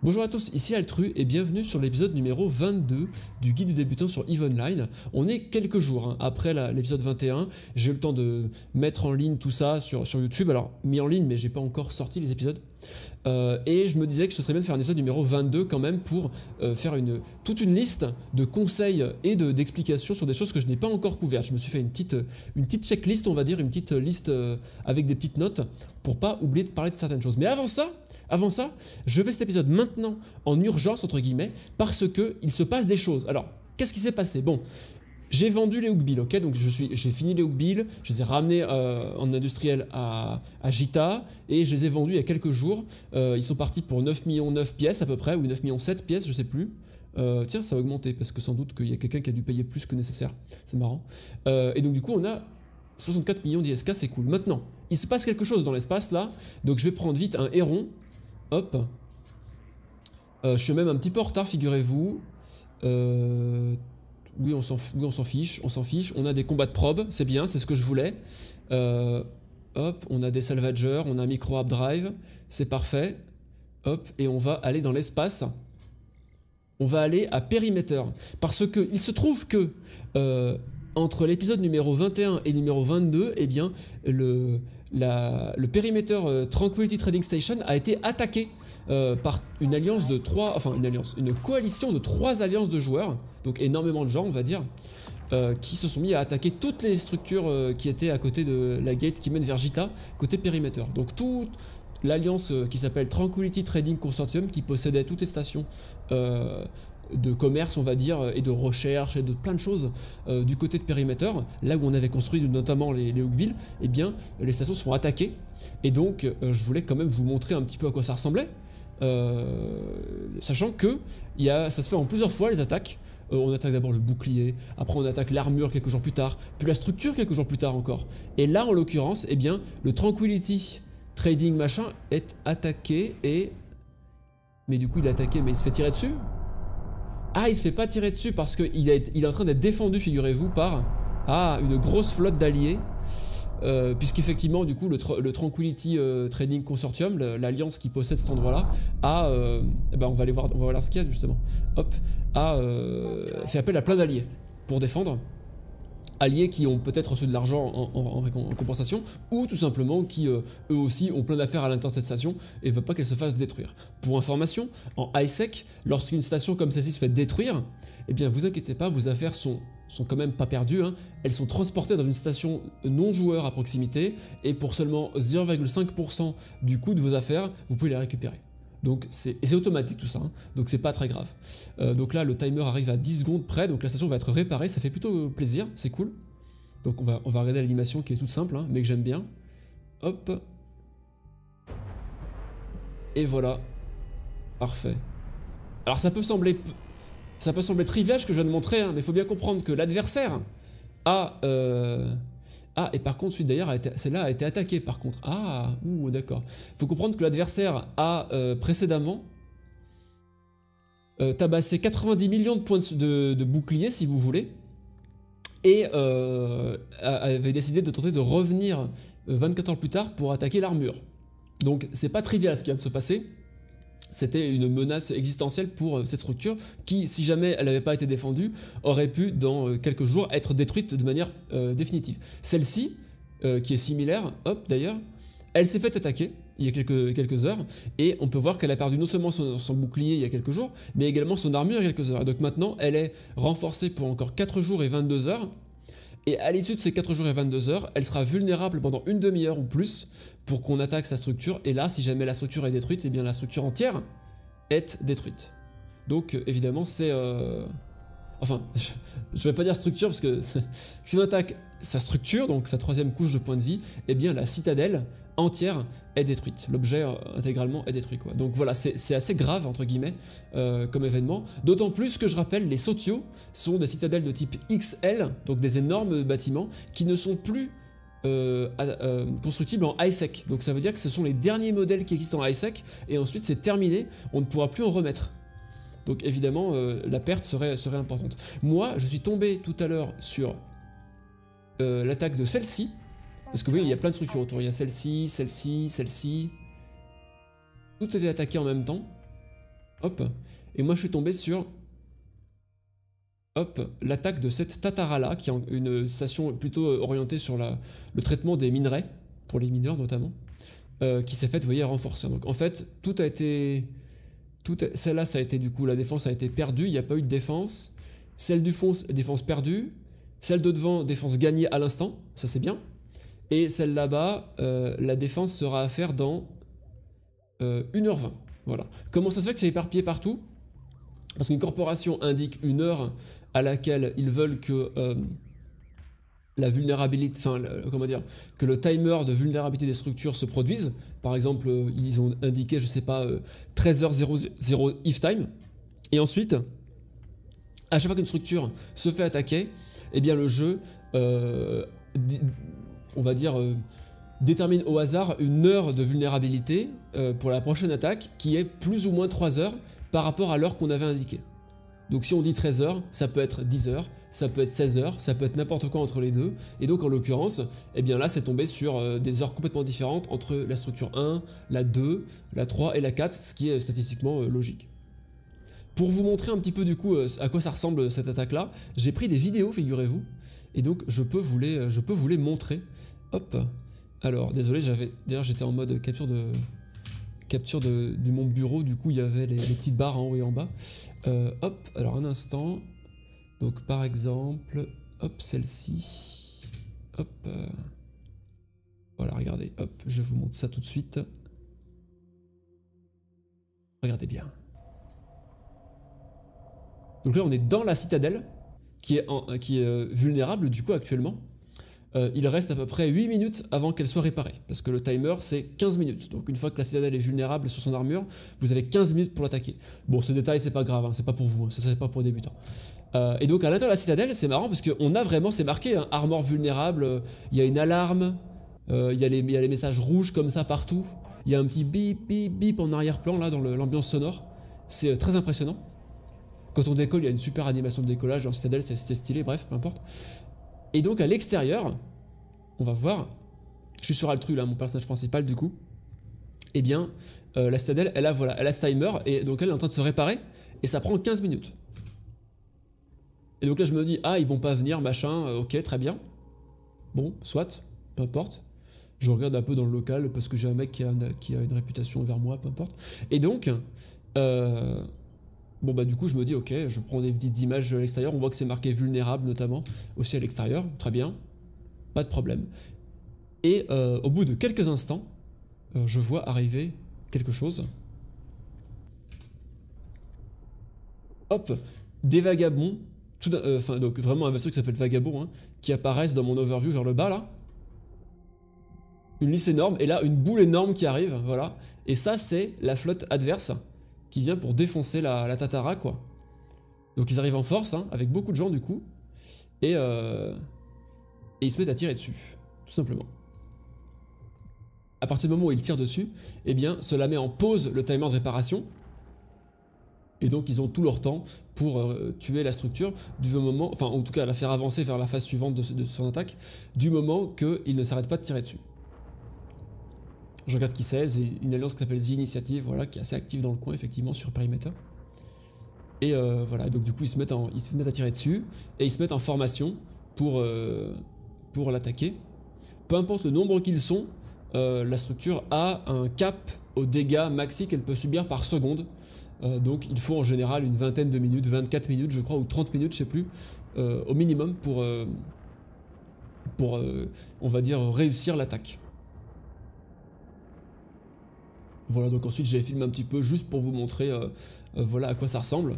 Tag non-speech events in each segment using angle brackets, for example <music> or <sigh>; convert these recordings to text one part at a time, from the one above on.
Bonjour à tous, ici Altru et bienvenue sur l'épisode numéro 22 du guide du débutant sur EVE Online. On est quelques jours hein, après l'épisode 21, j'ai eu le temps de mettre en ligne tout ça sur, sur YouTube, alors mis en ligne mais j'ai pas encore sorti les épisodes. Euh, et je me disais que ce serait bien de faire un épisode numéro 22 quand même pour euh, faire une, toute une liste de conseils et d'explications sur des choses que je n'ai pas encore couvertes. Je me suis fait une petite, une petite checklist, on va dire, une petite liste euh, avec des petites notes pour pas oublier de parler de certaines choses. Mais avant ça, avant ça, je fais cet épisode maintenant en urgence, entre guillemets, parce que il se passe des choses. Alors, qu'est-ce qui s'est passé? Bon, j'ai vendu les Hookbill, ok? Donc j'ai fini les Hookbill, je les ai ramenés euh, en industriel à, à, Gita et je les ai vendus il y a quelques jours. Euh, ils sont partis pour 9 millions 9 pièces à peu près, ou 9 millions 7 pièces, je sais plus. Euh, tiens, ça va augmenter parce que sans doute qu'il y a quelqu'un qui a dû payer plus que nécessaire. C'est marrant. et donc du coup, on a 64 millions d'ISK, c'est cool. Maintenant, il se passe quelque chose dans l'espace là, donc je vais prendre vite un héron Hop. Euh, je suis même un petit peu en retard, figurez-vous. Euh, oui, on s'en fiche, on s'en fiche. On a des combats de probe, c'est bien, c'est ce que je voulais. Euh, hop, on a des salvagers, on a un micro drive, c'est parfait. Hop, et on va aller dans l'espace. On va aller à périmètre. Parce que il se trouve que entre l'épisode numéro 21 et numéro 22, eh bien, le, le périmètre euh, Tranquility Trading Station a été attaqué euh, par une alliance de trois, enfin une alliance, une coalition de trois alliances de joueurs, donc énormément de gens, on va dire, euh, qui se sont mis à attaquer toutes les structures qui étaient à côté de la gate qui mène vers Gita, côté périmètre. Donc toute l'alliance qui s'appelle Tranquility Trading Consortium, qui possédait toutes les stations de commerce, on va dire, et de recherche et de plein de choses euh, du côté de périmètre, là où on avait construit notamment les, les Hookbill, eh bien, les stations se font attaquer. Et donc, euh, je voulais quand même vous montrer un petit peu à quoi ça ressemblait. Euh, sachant que y a, ça se fait en plusieurs fois les attaques. on attaque d'abord le bouclier, après on attaque l'armure quelques jours plus tard, puis la structure quelques jours plus tard encore. Et là, en l'occurrence, eh bien, le Tranquility Trading machin est attaqué et... Mais du coup, il est attaqué, mais il se fait tirer dessus ah, il se fait pas tirer dessus parce qu'il est, il est en train d'être défendu, figurez-vous, par ah, une grosse flotte d'alliés. Euh, puisqu'effectivement, du coup, le, Tranquility euh, Trading Consortium, l'alliance qui possède cet endroit-là, a, euh, eh ben on va aller voir, on va voir ce qu'il y a justement, hop, a fait appel à plein d'alliés pour défendre alliés qui ont peut-être reçu de l'argent en, compensation, ou tout simplement qui euh, eux aussi ont plein d'affaires à l'intérieur de cette station et ne veulent pas qu'elle se fasse détruire. Pour information, en ISEC, lorsqu'une station comme celle-ci se fait détruire, eh bien vous inquiétez pas, vos affaires sont, sont quand même pas perdues, hein. elles sont transportées dans une station non joueur à proximité, et pour seulement 0,5% du coût de vos affaires, vous pouvez les récupérer. Donc c'est automatique tout ça, hein. donc c'est pas très grave. Euh, donc là le timer arrive à 10 secondes près, donc la station va être réparée, ça fait plutôt plaisir, c'est cool. Donc on va, on regarder l'animation qui est toute simple, hein, mais que j'aime bien. Hop. Et voilà. Parfait. Alors ça peut sembler, ça peut sembler trivial ce que je viens de montrer, hein, mais il faut bien comprendre que l'adversaire a... Euh, ah, et par contre, celui d'ailleurs, celle-là a été attaquée par contre. Ah, ouh, d'accord. Il faut comprendre que l'adversaire a euh, précédemment euh, tabassé 90 millions de points de, de, bouclier, si vous voulez, et euh, avait décidé de tenter de revenir 24 heures plus tard pour attaquer l'armure. Donc, c'est pas trivial ce qui vient de se passer c'était une menace existentielle pour euh, cette structure qui, si jamais elle n'avait pas été défendue, aurait pu, dans euh, quelques jours, être détruite de manière euh, définitive. Celle-ci, qui est similaire, hop d'ailleurs, elle s'est fait attaquer il y a quelques, quelques heures, et on peut voir qu'elle a perdu non seulement son, bouclier il y a quelques jours, mais également son armure il y a quelques heures. Donc maintenant, elle est renforcée pour encore 4 jours et 22 heures, et à l'issue de ces 4 jours et 22 heures, elle sera vulnérable pendant une demi-heure ou plus pour qu'on attaque sa structure. Et là, si jamais la structure est détruite, eh bien la structure entière est détruite. Donc euh, évidemment, c'est... Euh, enfin, <laughs> je ne vais pas dire structure parce que <laughs> si on attaque sa structure, donc sa troisième couche de point de vie, eh bien la citadelle entière est détruite. L'objet euh, intégralement est détruit. Quoi. Donc voilà, c'est assez grave, entre guillemets, euh, comme événement. D'autant plus que je rappelle, les Sotios sont des citadelles de type XL, donc des énormes bâtiments, qui ne sont plus euh, constructibles en ISEC. Donc ça veut dire que ce sont les derniers modèles qui existent en ISEC, et ensuite c'est terminé, on ne pourra plus en remettre. Donc évidemment, la perte serait, serait importante. Moi, je suis tombé tout à l'heure sur l'attaque de celle-ci, parce que vous voyez, il y a plein de structures autour. Il y a celle-ci, celle-ci, celle-ci. Tout était attaqué en même temps. Hop. Et moi, je suis tombé sur hop, l'attaque de cette Tatara-là, qui est une station plutôt orientée sur le traitement des minerais, pour les mineurs notamment, euh, qui s'est faite, voyez, renforcer. Donc en fait, tout a été... Celle-là, ça a été du coup, la défense a été perdue, il n'y a pas eu de défense. Celle du fond, défense perdue. Celle de devant, défense gagnée à l'instant, ça c'est bien. Et celle là-bas, euh, la défense sera à faire dans 1h20. Euh, voilà. Comment ça se fait que c'est éparpillé partout? Parce qu'une corporation indique une heure à laquelle ils veulent que euh, la vulnérabilité, enfin, comment dire, que le timer de vulnérabilité des structures se produise. Par exemple, ils ont indiqué, je sais pas, 13h00 if time. Et ensuite, à chaque fois qu'une structure se fait attaquer, eh bien le jeu, on va dire, détermine au hasard une heure de vulnérabilité euh, pour la prochaine attaque qui est plus ou moins 3 heures par rapport à l'heure qu'on avait indiquée. Donc si on dit 13 heures, ça peut être 10 heures, ça peut être 16 heures, ça peut être n'importe quoi entre les deux. Et donc en l'occurrence, eh bien là c'est tombé sur euh, des heures complètement différentes entre la structure 1, la 2, la 3 et la 4, ce qui est statistiquement euh, logique. Pour vous montrer un petit peu du coup à quoi ça ressemble cette attaque là, j'ai pris des vidéos figurez-vous, et donc je peux vous les, je peux vous les montrer. Hop, alors, désolé, j'avais. D'ailleurs, j'étais en mode capture de capture de, mon bureau. Du coup, il y avait les, petites barres en haut et en bas. Euh, hop. Alors, un instant. Donc, par exemple, hop, celle-ci. Hop. Voilà, regardez. Hop, je vous montre ça tout de suite. Regardez bien. Donc là, on est dans la citadelle qui est, euh, vulnérable du coup actuellement. Euh, il reste à peu près 8 minutes avant qu'elle soit réparée. Parce que le timer, c'est 15 minutes. Donc une fois que la citadelle est vulnérable sur son armure, vous avez 15 minutes pour l'attaquer. Bon, ce détail, c'est pas grave, hein, c'est pas pour vous, hein, ça c'est pas pour débutants. Euh, et donc à l'intérieur de la citadelle, c'est marrant parce qu'on a vraiment, c'est marqué, hein, armor vulnérable, il y a une alarme, il y, a les messages rouges comme ça partout, il y a un petit bip bip bip en arrière-plan là dans l'ambiance sonore. C'est très impressionnant. Quand on décolle, il y a une super animation de décollage dans Citadel, c'est stylé, bref, peu importe. Et donc à l'extérieur, on va voir, je suis sur Altru là, mon personnage principal du coup, eh bien euh, la citadelle, elle a, voilà, elle a ce timer, et donc elle est en train de se réparer, et ça prend 15 minutes. Et donc là je me dis, ah ils vont pas venir, machin, euh, ok, très bien. Bon, soit, peu importe. Je regarde un peu dans le local parce que j'ai un mec qui a, une, qui a une réputation vers moi, peu importe. Et donc, euh, Bon bah du coup je me dis ok, je prends des images à l'extérieur, on voit que c'est marqué vulnérable notamment, aussi à l'extérieur, très bien, pas de problème. Et euh, au bout de quelques instants, euh, je vois arriver quelque chose. Hop, des vagabonds, euh, enfin donc vraiment un vaisseau qui s'appelle Vagabond, hein, qui apparaissent dans mon overview vers le bas là. Une liste énorme, et là une boule énorme qui arrive, voilà. Et ça c'est la flotte adverse qui vient pour défoncer la, Tatara, quoi. Donc ils arrivent en force, hein, avec beaucoup de gens du coup, et, euh, et ils se mettent à tirer dessus, tout simplement. À partir du moment où ils tirent dessus, eh bien cela met en pause le timer de réparation, et donc ils ont tout leur temps pour euh, tuer la structure du moment, enfin en tout cas la faire avancer vers la phase suivante de son attaque, du moment qu'ils ne s'arrêtent pas de tirer dessus. Je regarde qui c'est, c'est une alliance qui s'appelle The Initiative, voilà, qui est assez active dans le coin, effectivement, sur Perimeter. Et euh, voilà, donc du coup, ils se, mettent mettent à tirer dessus, et ils se mettent en formation pour, euh, pour l'attaquer. Peu importe le nombre qu'ils sont, euh, la structure a un cap aux dégâts maxi qu'elle peut subir par seconde. donc il faut en général une vingtaine de minutes, 24 minutes je crois, ou 30 minutes, je sais plus, au minimum pour, pour on va dire, réussir l'attaque. Voilà, donc ensuite j'ai filmé un petit peu juste pour vous montrer euh, euh, voilà à quoi ça ressemble.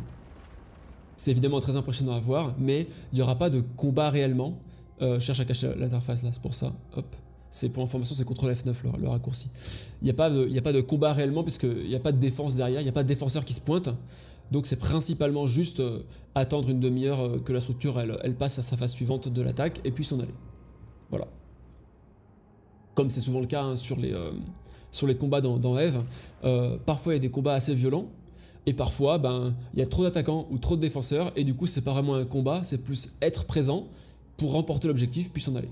C'est évidemment très impressionnant à voir, mais il n'y aura pas de combat réellement. Euh, je cherche à cacher l'interface là, c'est pour ça. Hop. C'est pour information, c'est CTRL F9 le, raccourci. Il n'y a, pas de, combat réellement puisqu'il n'y a pas de défense derrière, il n'y a pas de défenseur qui se pointe. Donc c'est principalement juste attendre une demi-heure que la structure elle, elle, passe à sa phase suivante de l'attaque et puis s'en aller. Voilà. Comme c'est souvent le cas hein, sur les sur les combats dans, Eve, euh, parfois il y a des combats assez violents, et parfois ben il y a trop d'attaquants ou trop de défenseurs, et du coup c'est pas vraiment un combat, c'est plus être présent pour remporter l'objectif puis s'en aller.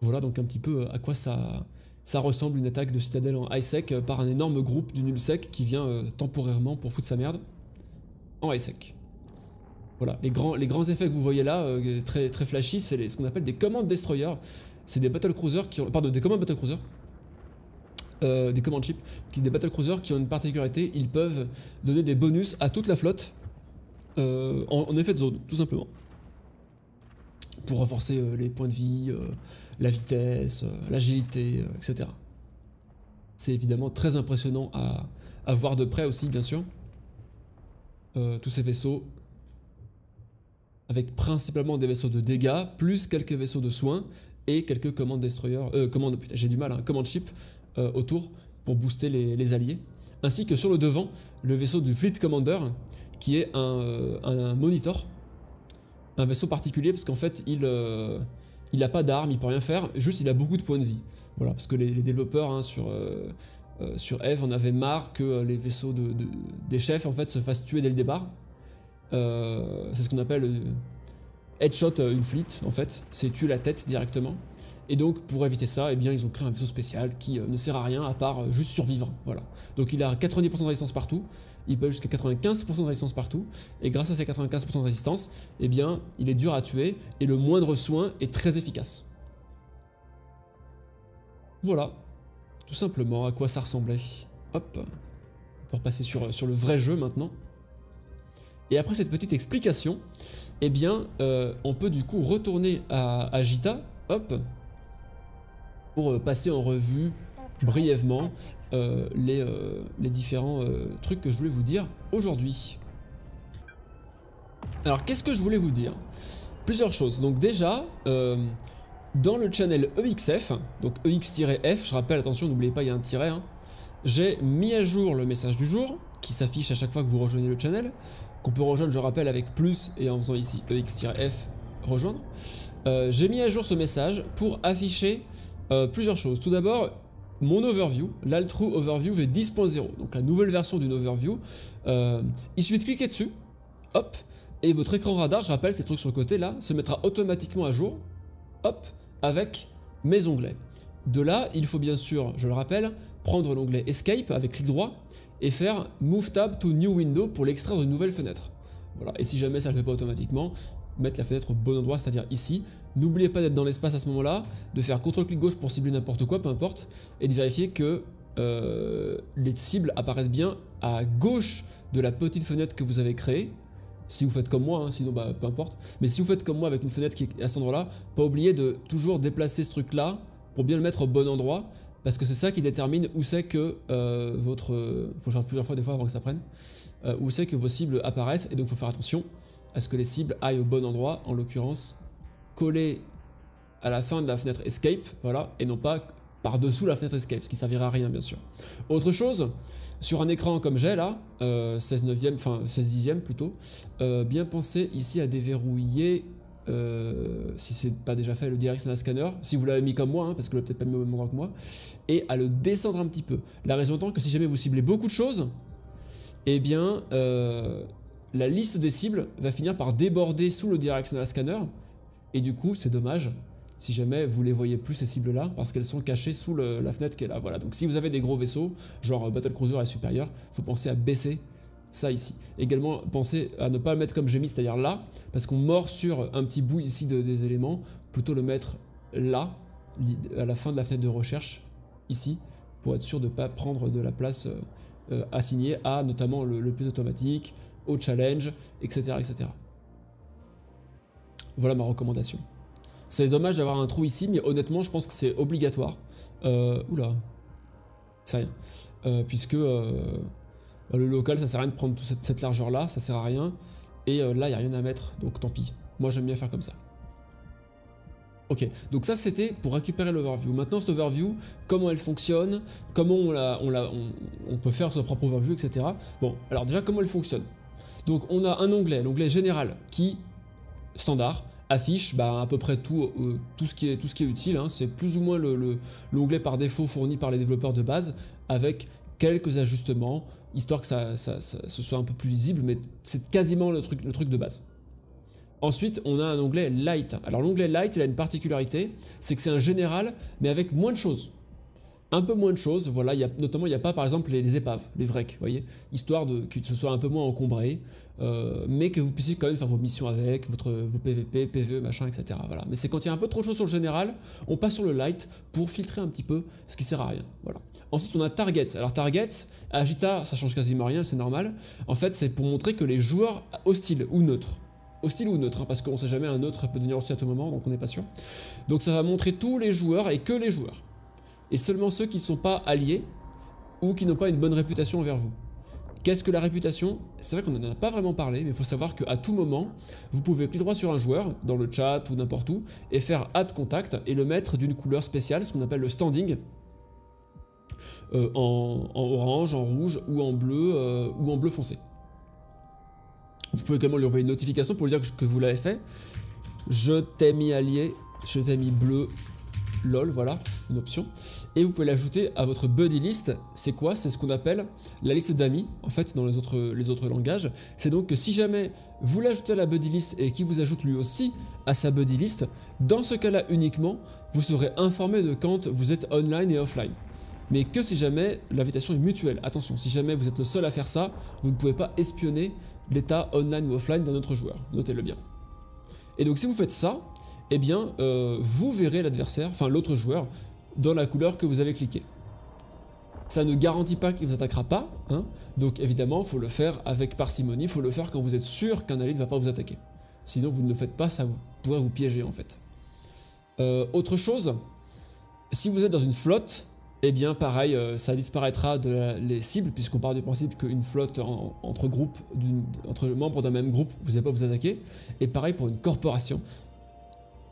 Voilà donc un petit peu à quoi ça, ça ressemble une attaque de citadelle en high-sec euh, par un énorme groupe du null-sec qui vient euh, temporairement pour foutre sa merde en high-sec. Voilà, les grands, les grands effets que vous voyez là, euh, très, très flashy, c'est ce qu'on appelle des commandes destroyers. C'est des battle cruisers qui ont. Pardon, des commandes battle cruisers. Des commandes ships, des battle cruisers qui ont une particularité, ils peuvent donner des bonus à toute la flotte en, en effet de zone, tout simplement pour renforcer euh, les points de vie, euh, la vitesse, euh, l'agilité, etc. C'est évidemment très impressionnant à, voir de près aussi, bien sûr. tous ces vaisseaux, avec principalement des vaisseaux de dégâts, plus quelques vaisseaux de soins et quelques commandes destroyers, euh, commandes, putain, j'ai du mal, hein, ship autour pour booster les, alliés. Ainsi que sur le devant, le vaisseau du Fleet Commander, qui est un, un monitor un vaisseau particulier parce qu'en fait, il euh, il a pas d'armes, il peut rien faire, juste il a beaucoup de points de vie. Voilà, parce que les, développeurs hein, sur, euh, euh, sur Eve en avaient marre que les vaisseaux de, des chefs en fait se fassent tuer dès le départ. c'est ce qu'on appelle headshot une fleet en fait, c'est tuer la tête directement. Et donc pour éviter ça, eh bien ils ont créé un vaisseau spécial qui ne sert à rien à part juste survivre. Voilà. Donc il a 90% de résistance partout il peut jusqu'à 95% de résistance partout, et grâce à ces 95% de résistance, eh bien, il est dur à tuer, et le moindre soin est très efficace. Voilà, tout simplement à quoi ça ressemblait. Hop, pour passer sur, sur le vrai jeu maintenant. Et après cette petite explication, eh bien, euh, on peut du coup retourner à, à Gita, hop, pour euh, passer en revue brièvement euh, les, euh, les, différents trucs que je voulais vous dire aujourd'hui. Alors qu'est-ce que je voulais vous dire? Plusieurs choses. Donc déjà, dans le channel EXF, donc EX-F, je rappelle, attention, n'oubliez pas, il y a un tiret, hein, j'ai mis à jour le message du jour, qui s'affiche à chaque fois que vous rejoignez le channel, qu'on peut rejoindre, je rappelle, avec plus et en faisant ici EX-F, rejoindre. j'ai mis à jour ce message pour afficher plusieurs choses. Tout d'abord, mon overview, l'Altrue Overview V10.0, donc la nouvelle version d'une overview. Euh, il suffit de cliquer dessus, hop, et votre écran radar, je rappelle, ces trucs sur le côté là, se mettra automatiquement à jour, hop, avec mes onglets. De là, il faut bien sûr, je le rappelle, prendre l'onglet Escape avec clic droit et faire Move Tab to New Window pour l'extraire d'une nouvelle fenêtre. Voilà, et si jamais ça ne le fait pas automatiquement, mettre la fenêtre au bon endroit, c'est-à-dire ici. N'oubliez pas d'être dans l'espace à ce moment-là, de faire CTRL-clic gauche pour cibler n'importe quoi, peu importe, et de vérifier que euh, les cibles apparaissent bien à gauche de la petite fenêtre que vous avez créée. Si vous faites comme moi, hein, sinon bah, peu importe. Mais si vous faites comme moi avec une fenêtre qui est à cet endroit-là, pas oublier de toujours déplacer ce truc-là pour bien le mettre au bon endroit, parce que c'est ça qui détermine où c'est que euh, votre... faut le faire plusieurs fois des fois avant que ça prenne. Euh, où c'est que vos cibles apparaissent, et donc il faut faire attention à ce que les cibles aillent au bon endroit, en l'occurrence coller à la fin de la fenêtre escape, voilà, et non pas par-dessous la fenêtre escape, ce qui servira à rien bien sûr. Autre chose, sur un écran comme j'ai là, 16 euh, 9 enfin 16 dixième plutôt, euh, bien penser ici à déverrouiller, euh, si c'est pas déjà fait, le directional scanner, si vous l'avez mis comme moi, hein, parce que vous l'avez peut-être pas mis au même endroit que moi, et à le descendre un petit peu. La raison étant que si jamais vous ciblez beaucoup de choses, eh bien, la liste des cibles va finir par déborder sous le directional scanner. Et du coup, c'est dommage si jamais vous les voyez plus ces cibles là parce qu'elles sont cachées sous la fenêtre qui est là. Voilà. Donc si vous avez des gros vaisseaux, genre Battle Cruiser et supérieur, faut penser à baisser ça ici. Également, pensez à ne pas le mettre comme j'ai mis, c'est-à-dire là, parce qu'on mord sur un petit bout ici des éléments, plutôt le mettre là, à la fin de la fenêtre de recherche, ici, pour être sûr de ne pas prendre de la place euh, euh, assignée à notamment le, le plus automatique, au challenge, etc. etc. Voilà ma recommandation. C'est dommage d'avoir un trou ici, mais honnêtement, je pense que c'est obligatoire. Euh, oula, c'est rien. Euh, puisque euh, le local, ça sert à rien de prendre toute cette, largeur-là, ça sert à rien. Et là, il n'y a rien à mettre, donc tant pis. Moi, j'aime bien faire comme ça. Ok, donc ça c'était pour récupérer l'overview. Maintenant cette overview, comment elle fonctionne, comment on, la, on, la, on peut faire sa propre overview, etc. Bon, alors déjà comment elle fonctionne donc on a un onglet, l'onglet général, qui, standard, affiche bah, à peu près tout, euh, tout, ce, qui est, tout ce qui est utile. Hein. C'est plus ou moins l'onglet par défaut fourni par les développeurs de base, avec quelques ajustements, histoire que ça, ce soit un peu plus lisible, mais c'est quasiment le truc, le truc de base. Ensuite, on a un onglet Light. Alors l'onglet Light, il a une particularité, c'est que c'est un général, mais avec moins de choses. Un peu moins de choses. Voilà, notamment, il n'y a pas par exemple les, épaves, les vrecs, vous voyez, histoire de, que ce soit un peu moins encombré, euh, mais que vous puissiez quand même faire vos missions avec, votre, vos PVP, PVE, machin, etc. Voilà. Mais c'est quand il y a un peu trop chaud sur le général, on passe sur le light pour filtrer un petit peu ce qui sert à rien. Voilà. Ensuite, on a target. Alors target, Agita, ça change quasiment rien, c'est normal. En fait, c'est pour montrer que les joueurs hostiles ou neutres hostile ou neutre, hein, parce qu'on sait jamais, un neutre peut devenir hostile à tout moment, donc on n'est pas sûr. Donc ça va montrer tous les joueurs et que les joueurs et seulement ceux qui ne sont pas alliés ou qui n'ont pas une bonne réputation envers vous. Qu'est-ce que la réputation? C'est vrai qu'on n'en a pas vraiment parlé, mais il faut savoir qu'à tout moment, vous pouvez cliquer droit sur un joueur, dans le chat ou n'importe où, et faire add contact et le mettre d'une couleur spéciale, ce qu'on appelle le standing, euh, en, orange, en rouge ou en bleu euh, ou en bleu foncé. Vous pouvez également lui envoyer une notification pour lui dire que, que vous l'avez fait. Je t'ai mis allié, je t'ai mis bleu, lol, voilà, une option. Et vous pouvez l'ajouter à votre buddy list. C'est quoi? C'est ce qu'on appelle la liste d'amis, en fait, dans les autres, langages. C'est donc que si jamais vous l'ajoutez à la buddy list et qu'il vous ajoute lui aussi à sa buddy list, dans ce cas-là uniquement, vous serez informé de quand vous êtes online et offline. Mais que si jamais l'invitation est mutuelle. Attention, si jamais vous êtes le seul à faire ça, vous ne pouvez pas espionner l'état online ou offline d'un autre joueur. Notez-le bien. Et donc si vous faites ça, eh bien, euh, vous verrez l'adversaire, enfin l'autre joueur, dans la couleur que vous avez cliqué. Ça ne garantit pas qu'il vous attaquera pas, hein. donc évidemment, il faut le faire avec parcimonie, il faut le faire quand vous êtes sûr qu'un allié ne va pas vous attaquer. Sinon, vous ne le faites pas, ça pourrait vous piéger en fait. Euh, autre chose, si vous êtes dans une flotte, eh bien pareil, euh, ça disparaîtra de les cibles, puisqu'on part du principe qu'une flotte entre groupes, entre membres d'un même groupe, vous n'allez pas vous attaquer. Et pareil pour une corporation,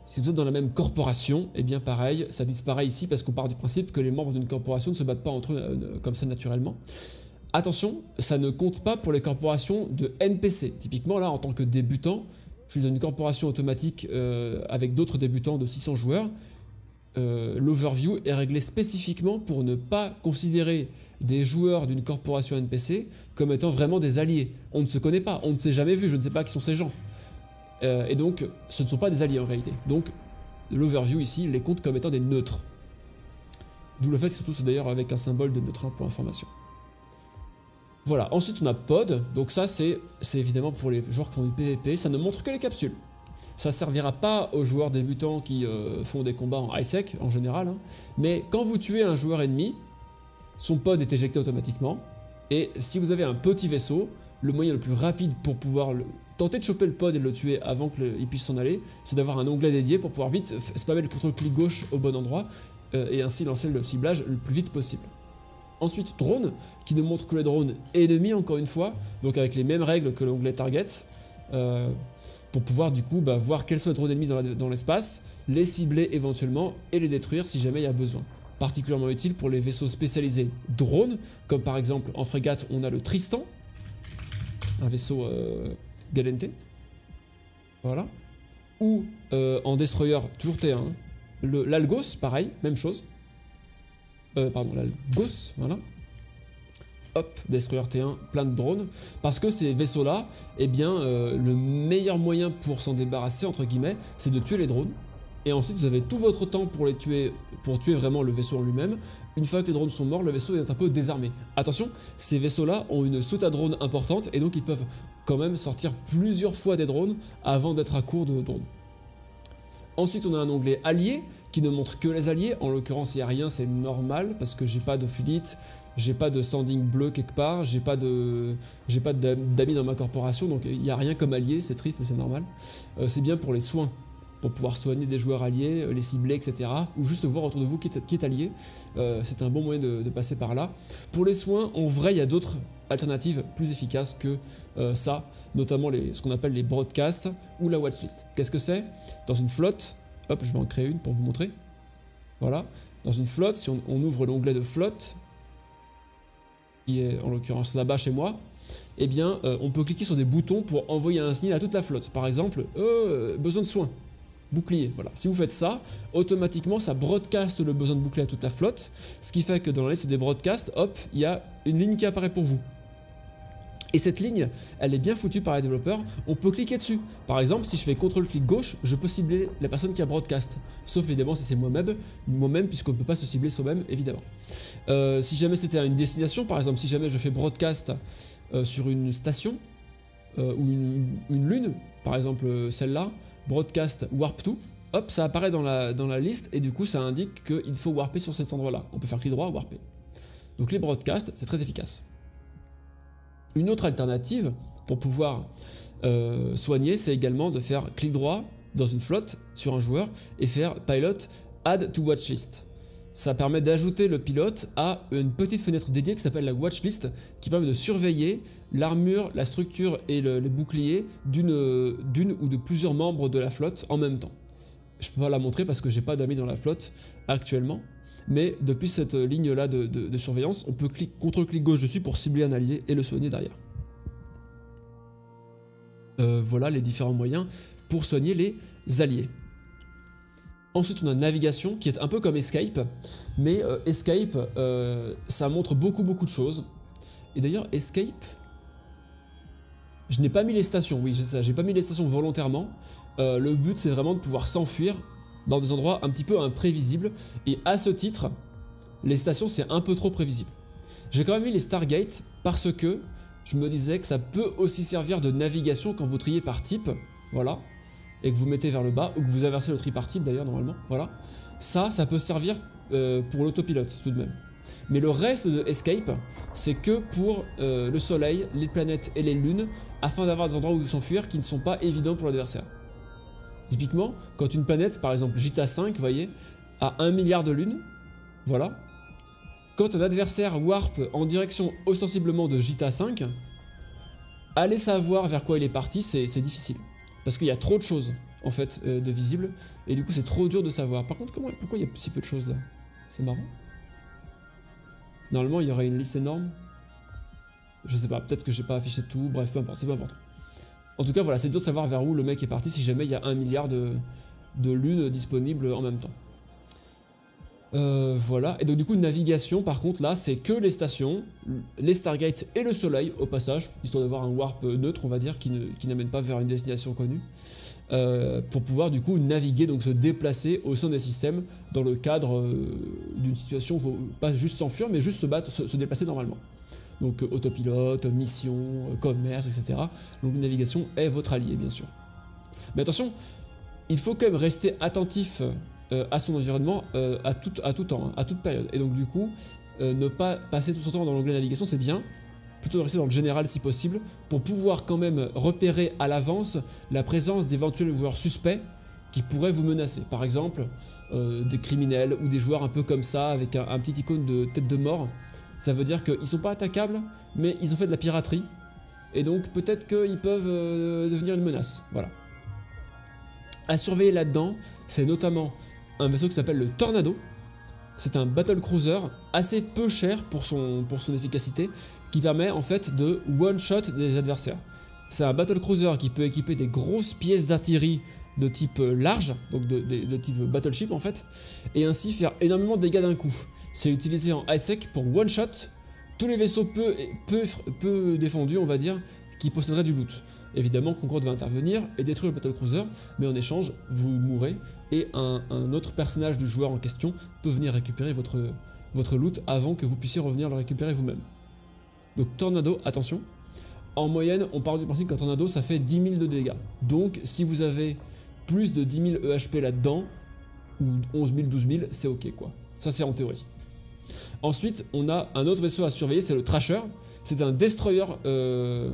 si vous êtes dans la même corporation, eh bien pareil, ça disparaît ici parce qu'on part du principe que les membres d'une corporation ne se battent pas entre eux euh, comme ça naturellement. Attention, ça ne compte pas pour les corporations de NPC. Typiquement là, en tant que débutant, je suis dans une corporation automatique euh, avec d'autres débutants de 600 joueurs. Euh, l'overview est réglé spécifiquement pour ne pas considérer des joueurs d'une corporation NPC comme étant vraiment des alliés. On ne se connaît pas, on ne s'est jamais vu, je ne sais pas qui sont ces gens. Euh, et donc, ce ne sont pas des alliés en réalité. Donc, l'overview ici les compte comme étant des neutres. D'où le fait que c'est tous d'ailleurs avec un symbole de neutre pour information. Voilà, ensuite on a pod, donc ça c'est évidemment pour les joueurs qui font du PvP, ça ne montre que les capsules. Ça servira pas aux joueurs débutants qui euh, font des combats en high-sec en général, hein. mais quand vous tuez un joueur ennemi, son pod est éjecté automatiquement, et si vous avez un petit vaisseau, le moyen le plus rapide pour pouvoir le, tenter de choper le pod et de le tuer avant qu'il puisse s'en aller, c'est d'avoir un onglet dédié pour pouvoir vite spammer le contrôle-clic gauche au bon endroit euh, et ainsi lancer le ciblage le plus vite possible. Ensuite, drone, qui ne montre que les drones ennemis encore une fois, donc avec les mêmes règles que l'onglet target, euh, pour pouvoir du coup bah, voir quels sont les drones ennemis dans l'espace, les cibler éventuellement et les détruire si jamais il y a besoin. Particulièrement utile pour les vaisseaux spécialisés drones, comme par exemple en frégate on a le Tristan, un vaisseau euh, Galente. Voilà. Ou euh, en destroyer, toujours T1. L'Algos, pareil, même chose. Euh, pardon, l'Algos, voilà. Hop, destroyer T1, plein de drones. Parce que ces vaisseaux-là, eh bien, euh, le meilleur moyen pour s'en débarrasser, entre guillemets, c'est de tuer les drones. Et ensuite, vous avez tout votre temps pour les tuer, pour tuer vraiment le vaisseau en lui-même. Une fois que les drones sont morts, le vaisseau est un peu désarmé. Attention, ces vaisseaux-là ont une soute à drones importante et donc ils peuvent quand même sortir plusieurs fois des drones avant d'être à court de drones. Ensuite, on a un onglet alliés qui ne montre que les alliés. En l'occurrence, il n'y a rien, c'est normal parce que j'ai pas de j'ai pas de standing bleu quelque part, j'ai pas pas d'amis dans ma corporation, donc il n'y a rien comme allié, c'est triste mais c'est normal. Euh, c'est bien pour les soins pour pouvoir soigner des joueurs alliés, euh, les cibler, etc. Ou juste voir autour de vous qui est, allié. Euh, c'est un bon moyen de, passer par là. Pour les soins, en vrai, il y a d'autres alternatives plus efficaces que euh, ça, notamment ce qu'on appelle les broadcasts ou la watchlist. Qu'est-ce que c'est? Dans une flotte, hop, je vais en créer une pour vous montrer. Voilà. Dans une flotte, si on, ouvre l'onglet de flotte, qui est en l'occurrence là-bas chez moi, eh bien, on peut cliquer sur des boutons pour envoyer un signal à toute la flotte. Par exemple, besoin de soins bouclier. Voilà. Si vous faites ça, automatiquement ça broadcast le besoin de bouclier à toute la flotte, ce qui fait que dans la liste des broadcasts, hop, il y a une ligne qui apparaît pour vous. Et cette ligne, elle est bien foutue par les développeurs, on peut cliquer dessus. Par exemple, si je fais CTRL-clic gauche, je peux cibler la personne qui a broadcast. Sauf évidemment si c'est moi-même, moi-même puisqu'on ne peut pas se cibler soi-même, évidemment. Euh, si jamais c'était une destination, par exemple, si jamais je fais broadcast euh, sur une station, euh, ou une, lune, par exemple celle-là, broadcast warp to, hop, ça apparaît dans la, dans la liste, et du coup ça indique qu'il faut warper sur cet endroit-là. On peut faire clic droit, warper. Donc les broadcasts, c'est très efficace. Une autre alternative pour pouvoir euh, soigner, c'est également de faire clic droit dans une flotte sur un joueur et faire pilot add to watchlist. Ça permet d'ajouter le pilote à une petite fenêtre dédiée qui s'appelle la watchlist qui permet de surveiller l'armure, la structure et le, les boucliers d'une ou de plusieurs membres de la flotte en même temps. Je peux pas la montrer parce que j'ai pas d'amis dans la flotte actuellement, mais depuis cette ligne-là de, surveillance, on peut cliquer contre-clic gauche dessus pour cibler un allié et le soigner derrière. Euh, voilà les différents moyens pour soigner les alliés. Ensuite, on a navigation qui est un peu comme Escape, mais euh, Escape, euh, ça montre beaucoup beaucoup de choses. Et d'ailleurs, Escape, je n'ai pas mis les stations, oui, j'ai ça, j'ai pas mis les stations volontairement. le but, c'est vraiment de pouvoir s'enfuir dans des endroits un petit peu imprévisibles. Et à ce titre, les stations, c'est un peu trop prévisible. J'ai quand même mis les Stargate parce que je me disais que ça peut aussi servir de navigation quand vous triez par type, voilà, et que vous mettez vers le bas, ou que vous inversez le tri par type d'ailleurs, normalement, voilà. Ça, ça peut servir euh, pour l'autopilote tout de même. Mais le reste de Escape, c'est que pour euh, le Soleil, les planètes et les lunes, afin d'avoir des endroits où s'enfuir qui ne sont pas évidents pour l'adversaire. Typiquement, quand une planète, par exemple Jita 5, vous voyez, a 1 milliard de lunes, voilà. Quand un adversaire warp en direction ostensiblement de Jita 5, aller savoir vers quoi il est parti, c'est difficile. Parce qu'il y a trop de choses, en fait, euh, de visibles, et du coup c'est trop dur de savoir. Par contre, comment, pourquoi il y a si peu de choses là? C'est marrant. Normalement, il y aurait une liste énorme. Je sais pas, peut-être que j'ai pas affiché tout, bref, peu importe, c'est pas important. En tout cas, voilà, c'est dur de savoir vers où le mec est parti si jamais il y a un milliard de, lunes disponibles en même temps. Euh, voilà, et donc du coup navigation par contre là c'est que les stations, les Stargate et le soleil au passage, histoire d'avoir un warp neutre on va dire qui n'amène pas vers une destination connue, euh, pour pouvoir du coup naviguer, donc se déplacer au sein des systèmes dans le cadre euh, d'une situation, pas juste s'enfuir mais juste se battre, se déplacer normalement donc autopilote, mission, commerce, etc. Donc navigation est votre allié, bien sûr. Mais attention, il faut quand même rester attentif euh, à son environnement à, tout, à tout temps, hein, à toute période. Et donc du coup, ne pas passer tout son temps dans l'onglet navigation, c'est bien. Plutôt rester dans le général si possible, pour pouvoir quand même repérer à l'avance la présence d'éventuels joueurs suspects qui pourraient vous menacer. Par exemple, des criminels ou des joueurs un peu comme ça, avec un petit icône de tête de mort, ça veut dire qu'ils sont pas attaquables, mais ils ont fait de la piraterie. Et donc peut-être qu'ils peuvent euh, devenir une menace. Voilà. À surveiller là-dedans, c'est notamment un vaisseau qui s'appelle le Tornado. C'est un battle cruiser assez peu cher pour son, pour son efficacité, qui permet en fait de one-shot des adversaires. C'est un battle cruiser qui peut équiper des grosses pièces d'artillerie de type large, donc de, type battleship en fait, et ainsi faire énormément de dégâts d'un coup. C'est utilisé en ISEC pour one shot tous les vaisseaux peu, peu, peu défendus, on va dire, qui posséderaient du loot. Évidemment, Concorde va intervenir et détruire le battlecruiser, mais en échange, vous mourrez et un, autre personnage du joueur en question peut venir récupérer votre, loot avant que vous puissiez revenir le récupérer vous-même. Donc Tornado, attention. En moyenne, on part du principe qu'un Tornado, ça fait 10 000 de dégâts. Donc, si vous avez plus de 10 000 EHP là-dedans, ou 11 000, 12 000, c'est ok quoi. Ça c'est en théorie. Ensuite, on a un autre vaisseau à surveiller, c'est le Trasher. C'est un destroyer euh,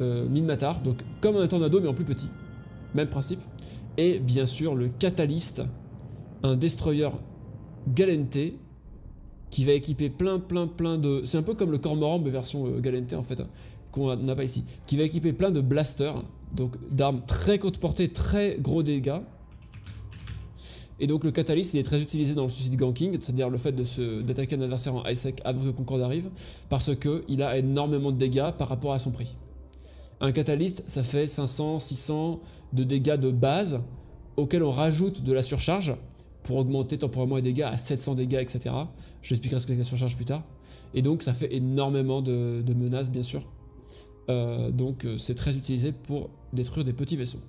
euh, Minmatar, donc comme un tornado mais en plus petit. Même principe. Et bien sûr le Catalyst, un destroyer Galente qui va équiper plein plein plein de... C'est un peu comme le Cormoran mais version euh, Galente en fait, hein, qu'on n'a pas ici. Qui va équiper plein de blasters donc d'armes très courte portée, très gros dégâts. Et donc le catalyst il est très utilisé dans le suicide ganking, c'est-à-dire le fait d'attaquer un adversaire en high sec avant que Concorde arrive, parce qu'il a énormément de dégâts par rapport à son prix. Un catalyst, ça fait 500, 600 de dégâts de base, auxquels on rajoute de la surcharge, pour augmenter temporairement les dégâts à 700 dégâts, etc. Je expliquerai ce que c'est la surcharge plus tard. Et donc ça fait énormément de, menaces, bien sûr. Euh, donc euh, c'est très utilisé pour détruire des petits vaisseaux.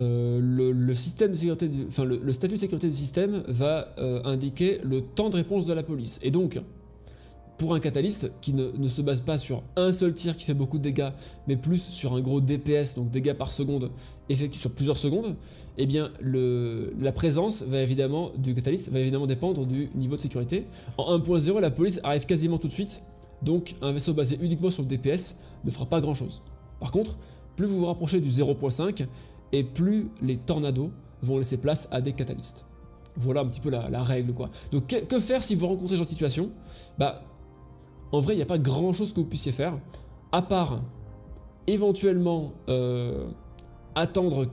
Euh, le, statut de sécurité du système va indiquer le temps de réponse de la police. Et donc, pour un catalyste qui ne, se base pas sur un seul tir qui fait beaucoup de dégâts, mais plus sur un gros DPS, donc dégâts par seconde, effectué sur plusieurs secondes, eh bien la présence va évidemment du catalyste va évidemment dépendre du niveau de sécurité. En 1.0, la police arrive quasiment tout de suite, donc un vaisseau basé uniquement sur le DPS ne fera pas grand chose. Par contre, plus vous vous rapprochez du 0.5, et plus les tornados vont laisser place à des catalystes. Voilà un petit peu la, règle quoi. Donc que, faire si vous rencontrez ce genre de situation? Bah en vrai, il n'y a pas grand chose que vous puissiez faire, à part éventuellement euh, attendre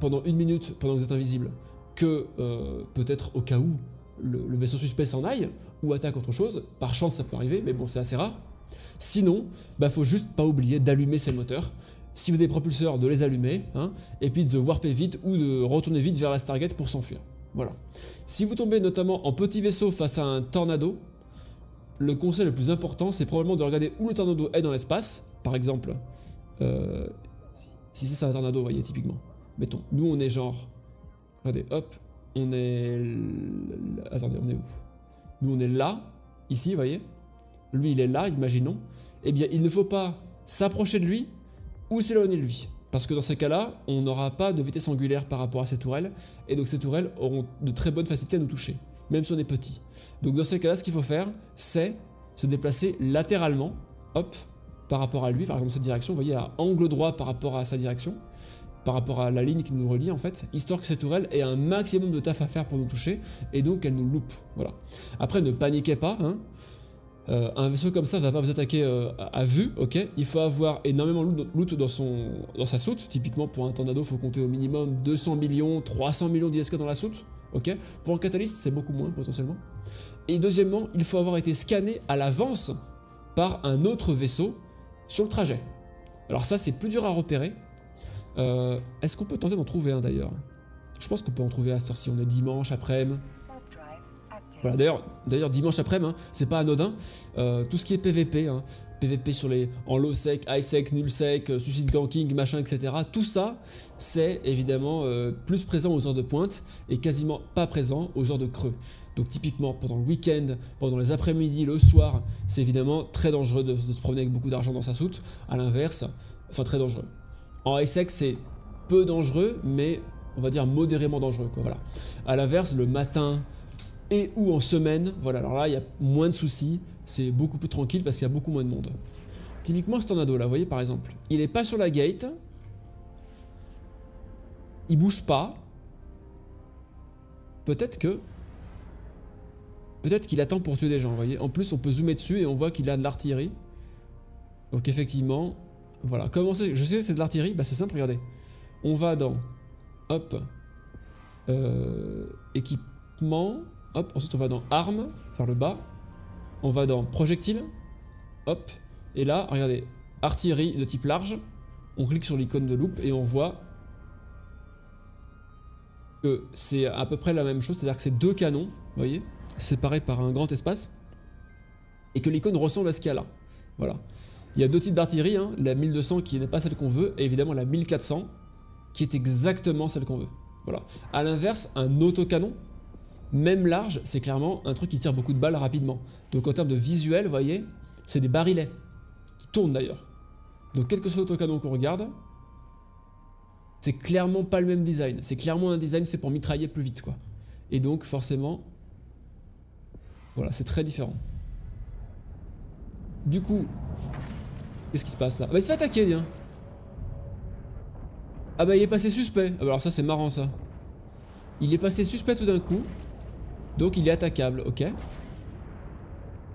pendant une minute, pendant que vous êtes invisible, que euh, peut-être au cas où le, vaisseau suspect s'en aille, ou attaque autre chose. Par chance, ça peut arriver, mais bon, c'est assez rare. Sinon, bah faut juste pas oublier d'allumer ses moteurs. Si vous avez des propulseurs, de les allumer, hein, et puis de warper vite ou de retourner vite vers la Stargate pour s'enfuir. Voilà. Si vous tombez notamment en petit vaisseau face à un tornado, le conseil le plus important, c'est probablement de regarder où le tornado est dans l'espace. Par exemple, euh, si c'est un tornado, vous voyez, typiquement. Mettons, nous on est genre... Regardez, hop, on est... Attendez, on est où? Nous on est là, ici, vous voyez. Lui il est là, imaginons. Eh bien, il ne faut pas s'approcher de lui ou s'éloigner de lui. Parce que dans ces cas-là, on n'aura pas de vitesse angulaire par rapport à ces tourelles, et donc ces tourelles auront de très bonnes facilités à nous toucher même si on est petit. Donc dans ces cas-là, ce qu'il faut faire, c'est se déplacer latéralement, hop, par rapport à lui, par exemple cette direction, vous voyez, à angle droit par rapport à sa direction, par rapport à la ligne qui nous relie en fait, histoire que cette tourelle ait un maximum de taf à faire pour nous toucher, et donc elle nous loupe, voilà. Après, ne paniquez pas, hein. Euh, un vaisseau comme ça ne va pas vous attaquer euh, à, vue, ok? Il faut avoir énormément de loot dans, son, dans sa soute. Typiquement, pour un tornado, il faut compter au minimum 200 millions, 300 millions d'ISK dans la soute ok? Pour un catalyste, c'est beaucoup moins potentiellement. Et deuxièmement, il faut avoir été scanné à l'avance par un autre vaisseau sur le trajet. Alors ça, c'est plus dur à repérer. Euh, est-ce qu'on peut tenter d'en trouver un d'ailleurs? Je pense qu'on peut en trouver à cette heure-ci. On est dimanche après-midi. Voilà, d'ailleurs, dimanche après-midi, hein, c'est pas anodin. Euh, tout ce qui est PVP, hein, PVP sur les en low sec, high sec, null sec, euh, suicide ganking, machin, etc. Tout ça, c'est évidemment euh, plus présent aux heures de pointe et quasiment pas présent aux heures de creux. Donc typiquement pendant le week-end, pendant les après-midi, le soir, c'est évidemment très dangereux de, se promener avec beaucoup d'argent dans sa soute. À l'inverse, enfin très dangereux. En high sec, c'est peu dangereux, mais on va dire modérément dangereux. Quoi, voilà. À l'inverse, le matin, et ou en semaine, voilà, alors là il y a moins de soucis, c'est beaucoup plus tranquille parce qu'il y a beaucoup moins de monde. Typiquement ce tornado là, vous voyez par exemple, il est pas sur la gate, il bouge pas, peut-être que, peut-être qu'il attend pour tuer des gens, vous voyez, en plus on peut zoomer dessus et on voit qu'il a de l'artillerie, donc effectivement, voilà, comment je sais c'est de l'artillerie, bah c'est simple, regardez, on va dans, hop, euh, équipement, Ensuite on va dans armes, vers le bas. On va dans projectile. Hop. Et là, regardez, artillerie de type large. On clique sur l'icône de loupe et on voit que c'est à peu près la même chose. C'est-à-dire que c'est deux canons, vous voyez, séparés par un grand espace. Et que l'icône ressemble à ce qu'il y a là. Voilà. Il y a deux types d'artillerie, hein. la 1200 qui n'est pas celle qu'on veut, et évidemment la 1400 qui est exactement celle qu'on veut. Voilà. A l'inverse, un autocanon, même large, c'est clairement un truc qui tire beaucoup de balles rapidement. Donc en termes de visuel, vous voyez, c'est des barilets, qui tournent d'ailleurs. Donc quel que soit l'autocanon qu'on regarde, c'est clairement pas le même design. C'est clairement un design fait pour mitrailler plus vite, quoi. Et donc forcément, voilà, c'est très différent. Du coup, qu'est-ce qui se passe là? Ah bah, il se fait attaquer, tiens. Ah bah il est passé suspect. Ah bah alors ça c'est marrant ça. Il est passé suspect tout d'un coup. Donc il est attaquable, ok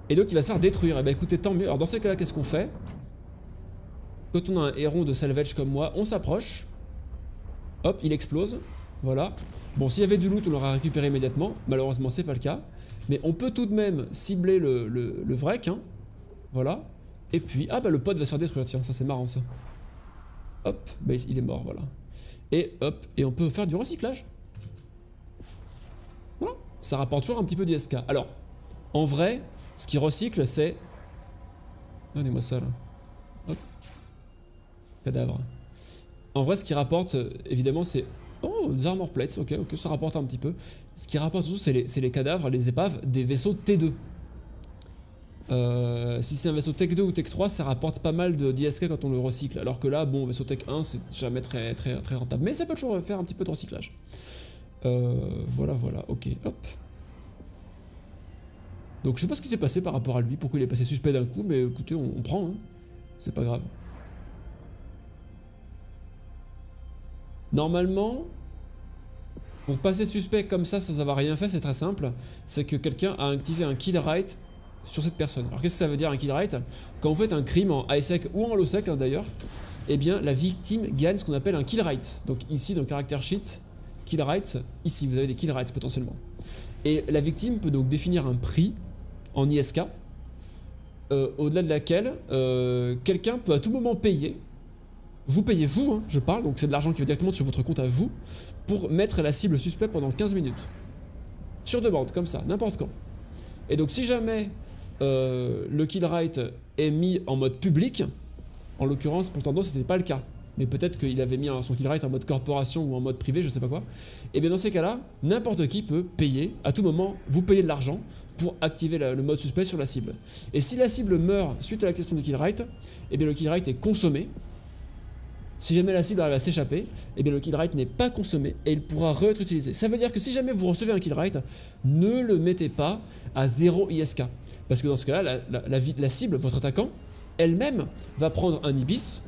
Et donc il va se faire détruire. Et eh bah ben, écoutez, tant mieux. Alors dans ces cas-là, qu'est-ce qu'on fait? Quand on a un héron de salvage comme moi, on s'approche. Hop, il explose. Voilà. Bon, s'il y avait du loot, on l'aurait récupéré immédiatement. Malheureusement, c'est pas le cas. Mais on peut tout de même cibler le, le, hein. Voilà. Et puis, ah bah le pote va se faire détruire, tiens, ça c'est marrant ça. Hop, bah il est mort, voilà. Et hop, et on peut faire du recyclage ça rapporte toujours un petit peu d'ISK. Alors, en vrai, ce qui recycle, c'est Donnez-moi ça là. Hop. Cadavre. En vrai, ce qui rapporte, évidemment, c'est. Oh, des armor plates, ok, ok, ça rapporte un petit peu. Ce qui rapporte surtout, c'est les, cadavres, les épaves des vaisseaux T2. Euh, si c'est un vaisseau Tech 2 ou Tech 3, ça rapporte pas mal d'ISK quand on le recycle. Alors que là, bon, vaisseau Tech 1, c'est jamais très, très, très rentable. Mais ça peut toujours faire un petit peu de recyclage. Euh, voilà, voilà, ok, hop. Donc je sais pas ce qui s'est passé par rapport à lui, pourquoi il est passé suspect d'un coup, mais écoutez, on, prend, hein. c'est pas grave. Normalement, pour passer suspect comme ça sans avoir rien fait, c'est très simple. C'est que quelqu'un a activé un kill right sur cette personne. Alors qu'est-ce que ça veut dire un kill right? Quand vous faites un crime en ISEC ou en LOSEC hein, d'ailleurs, eh bien la victime gagne ce qu'on appelle un kill right. Donc ici dans le character sheet, kill rights, ici vous avez des kill rights potentiellement. Et la victime peut donc définir un prix en ISK, euh, au-delà de laquelle euh, quelqu'un peut à tout moment payer vous payez vous, hein, je parle, donc c'est de l'argent qui va directement sur votre compte à vous, pour mettre la cible suspect pendant 15 minutes. Sur demande, comme ça, n'importe quand. Et donc si jamais euh, le kill right est mis en mode public, en l'occurrence pour Tando c'était pas le cas, mais peut-être qu'il avait mis son kill right en mode corporation ou en mode privé, je sais pas quoi, et bien dans ces cas-là, n'importe qui peut payer, à tout moment, vous payez de l'argent pour activer le mode suspect sur la cible. Et si la cible meurt suite à l'activation du kill right, et bien le kill right est consommé, si jamais la cible arrive à s'échapper, eh bien le kill right n'est pas consommé et il pourra re-être utilisé. Ça veut dire que si jamais vous recevez un kill right, ne le mettez pas à 0 ISK. Parce que dans ce cas-là, la cible, votre attaquant, elle-même va prendre un ibis,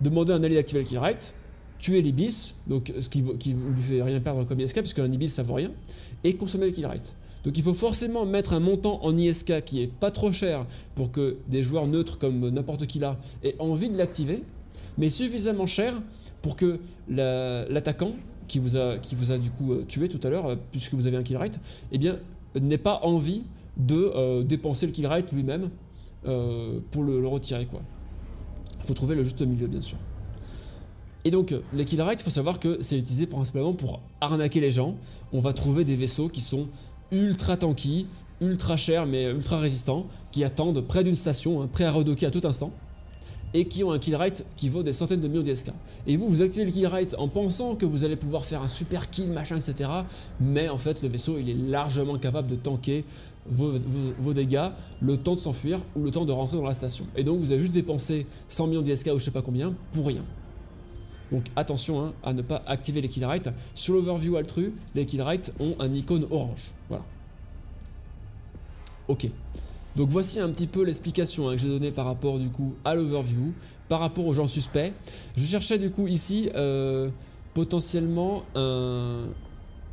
demander un allié d'activer le right, tuer l'ibis, ce qui, qui lui fait rien perdre comme ISK, puisque un ibis ça vaut rien, et consommer le right. Donc il faut forcément mettre un montant en ISK qui est pas trop cher pour que des joueurs neutres comme n'importe qui là aient envie de l'activer, mais suffisamment cher pour que la- l'attaquant qui vous a du coup euh, tué tout à l'heure, euh, puisque vous avez un kill right, eh bien n'ait pas envie de euh, dépenser le kill right lui-même pour le, le retirer quoi. Il faut trouver le juste milieu bien sûr. Et donc euh, les kill il faut savoir que c'est utilisé principalement pour arnaquer les gens. On va trouver des vaisseaux qui sont ultra tanky, ultra chers mais ultra résistants, qui attendent près d'une station, hein, prêts à redocker à tout instant et qui ont un kill rate qui vaut des centaines de millions d'ISK. Et vous, vous activez le kill rate en pensant que vous allez pouvoir faire un super kill, machin, etc. Mais en fait, le vaisseau, il est largement capable de tanker vos, dégâts, le temps de s'enfuir ou le temps de rentrer dans la station. Et donc, vous avez juste dépensé 100 millions d'ISK ou je sais pas combien pour rien. Donc attention hein, à ne pas activer les kill rates. Sur l'overview Altru, les kill rates ont un icône orange. Voilà. Ok. Donc voici un petit peu l'explication hein, que j'ai donnée par rapport du coup à l'overview, par rapport aux gens suspects. Je cherchais du coup ici euh, potentiellement un,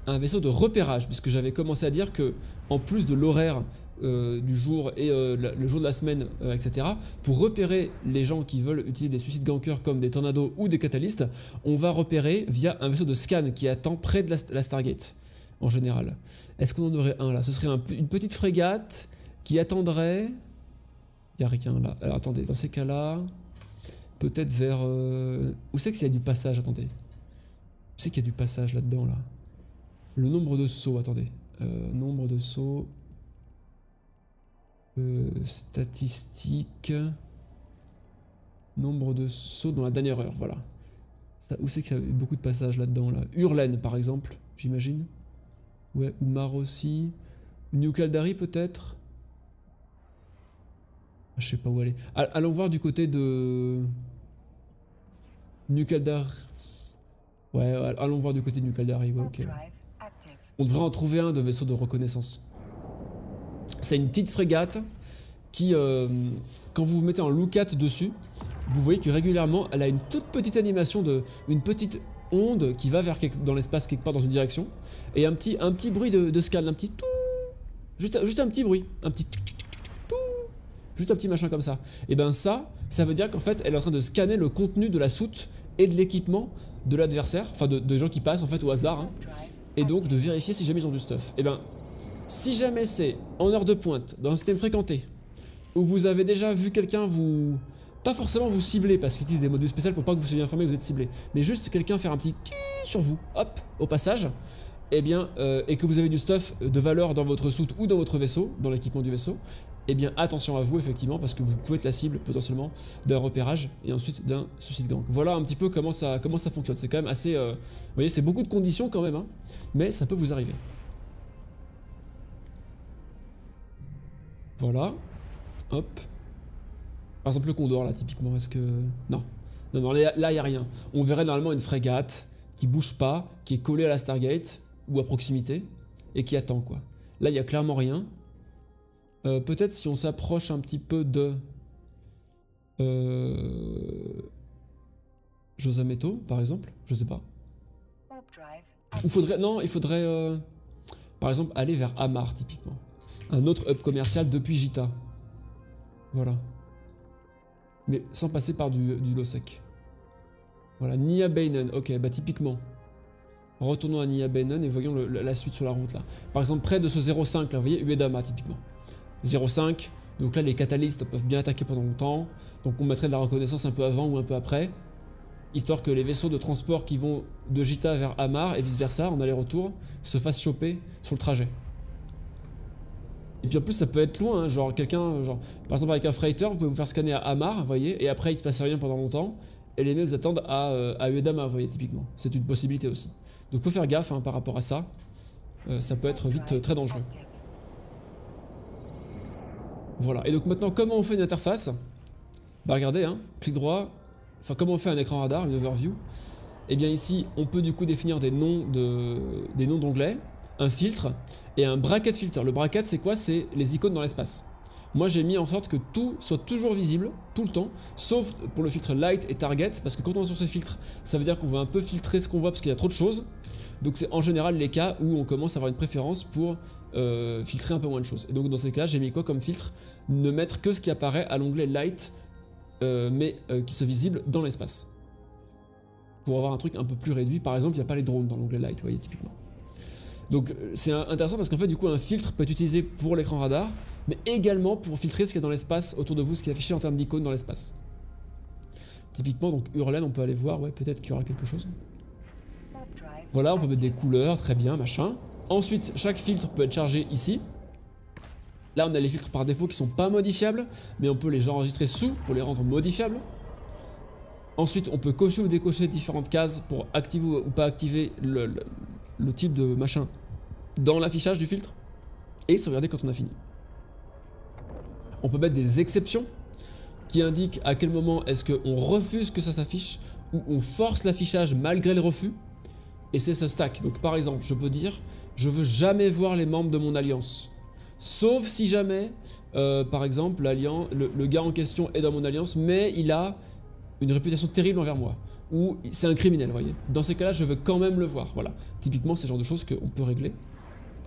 un vaisseau de repérage, puisque j'avais commencé à dire que en plus de l'horaire euh, du jour et euh, le jour de la semaine, etc., pour repérer les gens qui veulent utiliser des suicides gankers comme des tornados ou des catalystes, on va repérer via un vaisseau de scan qui attend près de la, Stargate, en général. Est-ce qu'on en aurait un là? Ce serait un- une petite frégate qui attendrait... Il n'y a rien là. Alors attendez, dans ces cas-là, peut-être vers... euh, Où c'est qu'il y a du passage Attendez. Où c'est qu'il y a du passage là-dedans là? Le nombre de sauts, attendez. Euh, nombre de sauts... Euh, statistiques... Nombre de sauts dans la dernière heure, voilà. Où c'est qu'il y a beaucoup de passages là-dedans là? Hurlen par exemple, j'imagine. Ouais, ou Marossi. New Caldari peut-être? Je sais pas où aller. All- Allons voir du côté de. New Caldari. Ouais, allons voir du côté de ouais, ok. Active. On devrait en trouver un de vaisseau de reconnaissance. C'est une petite frégate qui, euh, quand vous vous mettez en look-at dessus, vous voyez que régulièrement, elle a une toute petite animation de, une petite onde qui va vers quelque- dans l'espace quelque part dans une direction, et un petit, un petit bruit de, de scan, un petit tout, juste, juste un petit bruit, un petit tic, tic, juste un petit machin comme ça. Et ben ça, ça veut dire qu'en fait, elle est en train de scanner le contenu de la soute et de l'équipement de l'adversaire, enfin de, gens qui passent en fait au hasard. hein et donc de vérifier si jamais ils ont du stuff. Et ben, si jamais c'est en heure de pointe, dans un système fréquenté, où vous avez déjà vu quelqu'un vous. Pas forcément vous cibler, parce qu'ils utilisent des modules spéciaux pour pas que vous soyez informé que vous êtes ciblé, mais juste quelqu'un faire un petit ti sur vous, hop, au passage, et bien, euh, et que vous avez du stuff de valeur dans votre soute ou dans votre vaisseau, dans l'équipement du vaisseau, eh bien attention à vous effectivement parce que vous pouvez être la cible potentiellement d'un repérage et ensuite d'un suicide gang. Voilà un petit peu comment ça, comment ça fonctionne. C'est quand même assez... Euh, vous voyez, c'est beaucoup de conditions quand même, hein, mais ça peut vous arriver. Voilà. Hop. Par exemple le Condor là typiquement, est-ce que... Non. Non, non, là il n'y a rien. On verrait normalement une frégate qui bouge pas, qui est collée à la Stargate ou à proximité et qui attend quoi. Là il n'y a clairement rien. Euh, peut-être si on s'approche un petit peu de euh, Josameto, par exemple, je sais pas. Il faudrait, non, il faudrait, euh, par exemple, aller vers Amar, typiquement. Un autre hub commercial depuis Jita. Voilà. Mais sans passer par du, du Losec. Voilà, Nia Bainen, ok, bah typiquement. Retournons à Nia Bainen et voyons la suite sur la route là. Par exemple, près de ce 0,5 là, vous voyez, Uedama typiquement. 0,5. Donc là, les catalystes peuvent bien attaquer pendant longtemps. Donc on mettrait de la reconnaissance un peu avant ou un peu après. Histoire que les vaisseaux de transport qui vont de Jita vers Amar et vice versa, en aller-retour, se fassent choper sur le trajet. Et puis en plus, ça peut être loin, hein, genre quelqu'un, genre par exemple avec un freighter, vous pouvez vous faire scanner à Amar, vous voyez, et après il se passe rien pendant longtemps, et les mecs vous attendent à, euh, à Uedama, vous voyez, typiquement. C'est une possibilité aussi. Donc faut faire gaffe hein, par rapport à ça. Euh, ça peut être vite euh, très dangereux. Voilà, et donc maintenant comment on fait une interface Bah regardez, hein, clic droit, enfin comment on fait un écran radar, une overview eh bien ici, on peut du coup définir des noms de, des noms d'onglets, un filtre et un bracket filter. Le bracket c'est quoi? C'est les icônes dans l'espace. Moi j'ai mis en sorte que tout soit toujours visible, tout le temps, sauf pour le filtre light et target, parce que quand on est sur ces filtres, ça veut dire qu'on veut un peu filtrer ce qu'on voit parce qu'il y a trop de choses. Donc c'est en général les cas où on commence à avoir une préférence pour euh, filtrer un peu moins de choses. Et donc dans ces cas, j'ai mis quoi comme filtre? Ne mettre que ce qui apparaît à l'onglet Light, euh, mais euh, qui soit visible dans l'espace. Pour avoir un truc un peu plus réduit, par exemple, il n'y a pas les drones dans l'onglet Light, vous voyez, typiquement. Donc c'est intéressant parce qu'en fait, du coup, un filtre peut être utilisé pour l'écran radar, mais également pour filtrer ce qui est dans l'espace autour de vous, ce qui est affiché en termes d'icônes dans l'espace. Typiquement, donc Hurlen, on peut aller voir, ouais, peut-être qu'il y aura quelque chose. Voilà, on peut mettre des couleurs, très bien, machin. Ensuite, chaque filtre peut être chargé ici. Là, on a les filtres par défaut qui sont pas modifiables, mais on peut les enregistrer sous pour les rendre modifiables. Ensuite, on peut cocher ou décocher différentes cases pour activer ou pas activer le, type de machin dans l'affichage du filtre et sauvegarder quand on a fini. On peut mettre des exceptions qui indiquent à quel moment est-ce qu'on refuse que ça s'affiche ou on force l'affichage malgré le refus et c'est ce stack. Donc par exemple, je peux dire, je veux jamais voir les membres de mon alliance. Sauf si jamais, euh, par exemple, le, le gars en question est dans mon alliance, mais il a une réputation terrible envers moi. Ou c'est un criminel, vous voyez. Dans ces cas-là, je veux quand même le voir. Voilà. Typiquement, c'est le genre de choses qu'on peut régler.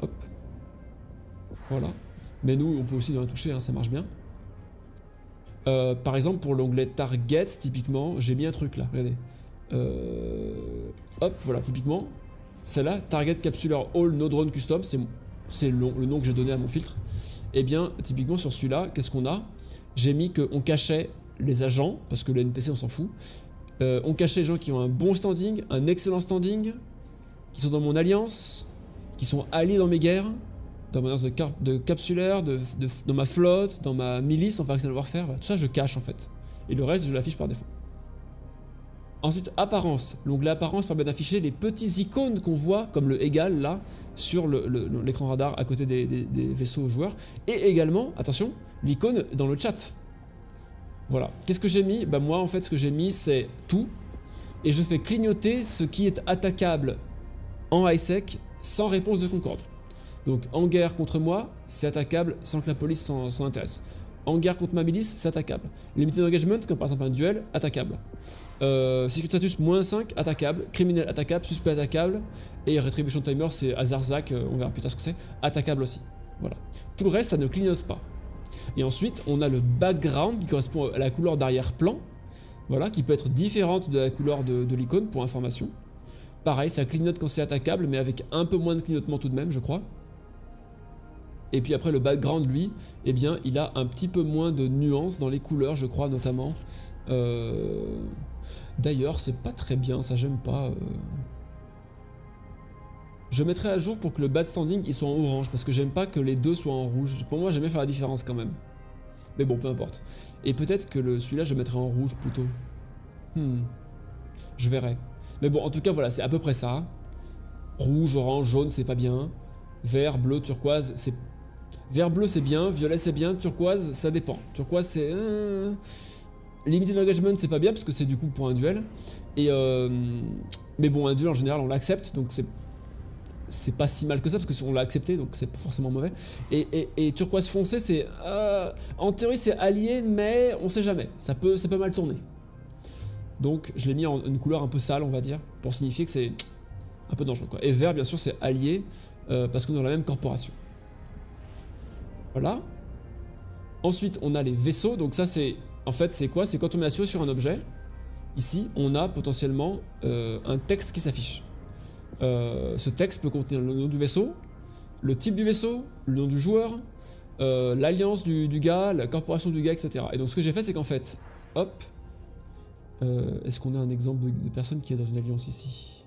Hop. Voilà. Mais nous, on peut aussi en toucher, hein, ça marche bien. Euh, par exemple, pour l'onglet Target, typiquement, j'ai mis un truc là, regardez. Euh, hop, voilà, typiquement, celle-là, Target Capsular All No Drone Custom, c'est le, le nom que j'ai donné à mon filtre. Et eh bien, typiquement sur celui-là, qu'est-ce qu'on a? J'ai mis qu'on cachait les agents, parce que le NPC on s'en fout. Euh, on cachait les gens qui ont un bon standing, un excellent standing, qui sont dans mon alliance, qui sont alliés dans mes guerres, dans ma alliance de, de capsulaire, de, dans ma flotte, dans ma milice, enfin, que voir faire. tout ça je cache en fait. Et le reste, je l'affiche par défaut. Ensuite, apparence. L'onglet apparence permet d'afficher les petits icônes qu'on voit, comme le égal là, sur l'écran radar à côté des, vaisseaux joueurs. Et également, attention, l'icône dans le chat. Voilà. Qu'est-ce que j'ai mis? Bah moi, en fait, ce que j'ai mis, c'est tout. Et je fais clignoter ce qui est attaquable en ISEC sans réponse de concorde. Donc en guerre contre moi, c'est attaquable sans que la police s'en intéresse. En guerre contre ma milice, c'est attaquable. Limited engagement, comme par exemple un duel, attaquable. Euh, Secret status moins 5, attaquable. Criminel, attaquable. Suspect, attaquable. Et Retribution Timer, c'est Azarzac, euh, on verra plus tard ce que c'est. Attaquable aussi. Voilà. Tout le reste, ça ne clignote pas. Et ensuite, on a le background qui correspond à la couleur d'arrière-plan. Voilà, qui peut être différente de la couleur de, l'icône pour information. Pareil, ça clignote quand c'est attaquable, mais avec un peu moins de clignotement tout de même, je crois. Et puis après, le background, lui, eh bien, il a un petit peu moins de nuances dans les couleurs, je crois, notamment. Euh... D'ailleurs, c'est pas très bien, ça j'aime pas. Euh. Je mettrai à jour pour que le bad standing il soit en orange parce que j'aime pas que les deux soient en rouge. Pour moi, j'aime bien faire la différence quand même. Mais bon, peu importe. Et peut-être que celui-là, je mettrai en rouge plutôt. Hmm. Je verrai. Mais bon, en tout cas, voilà, c'est à peu près ça. Rouge, orange, jaune, c'est pas bien. Vert, bleu, turquoise, c'est... Vert, bleu, c'est bien. Violet, c'est bien. Turquoise, ça dépend. Turquoise, c'est... Euh... Limited engagement, c'est pas bien parce que c'est du coup pour un duel. Et euh... Mais bon, un duel en général, on l'accepte, donc c'est c'est pas si mal que ça parce qu'on l'a accepté donc c'est pas forcément mauvais. Et, et, turquoise foncé c'est euh, en théorie c'est allié mais on sait jamais, ça peut, ça peut mal tourner. Donc je l'ai mis en une couleur un peu sale on va dire pour signifier que c'est un peu dangereux. Et vert bien sûr c'est allié euh, parce qu'on est dans la même corporation. Voilà. Ensuite on a les vaisseaux donc ça c'est en fait c'est quoi? C'est quand on met la sur un objet. Ici on a potentiellement euh, un texte qui s'affiche. Euh, ce texte peut contenir le nom du vaisseau, le type du vaisseau, le nom du joueur, l'alliance du, gars, la corporation du gars, etc. Et donc ce que j'ai fait, c'est qu'en fait, hop, euh, est-ce qu'on a un exemple de, personne qui est dans une alliance ici?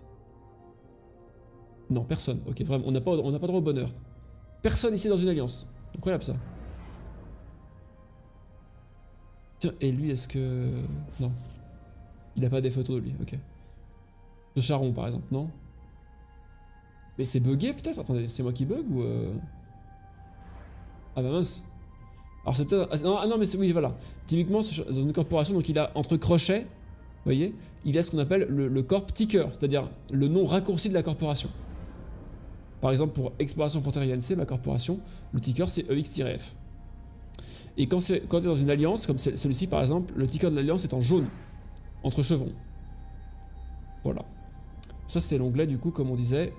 Non, personne. Ok, vraiment, on n'a pas, pas droit au bonheur. Personne ici dans une alliance. Incroyable ça. Tiens, et lui, est-ce que... Non. Il n'a pas des photos de lui, ok. De Charon, par exemple, non? Mais c'est bugué peut-être? Attendez, c'est moi qui bug ou... Euh... Ah bah mince. Alors c'est peut-être... Ah non, mais. Oui, voilà. Typiquement, dans une corporation, donc il a entre crochets, voyez, il a ce qu'on appelle le, corp ticker, c'est-à-dire le nom raccourci de la corporation. Par exemple, pour Exploration Frontière INC, ma corporation, le ticker c'est EX-F. Et quand, c'est, quand tu es dans une alliance, comme celui-ci par exemple, le ticker de l'alliance est en jaune, entre chevrons. Voilà. Ça c'était l'onglet du coup, comme on disait,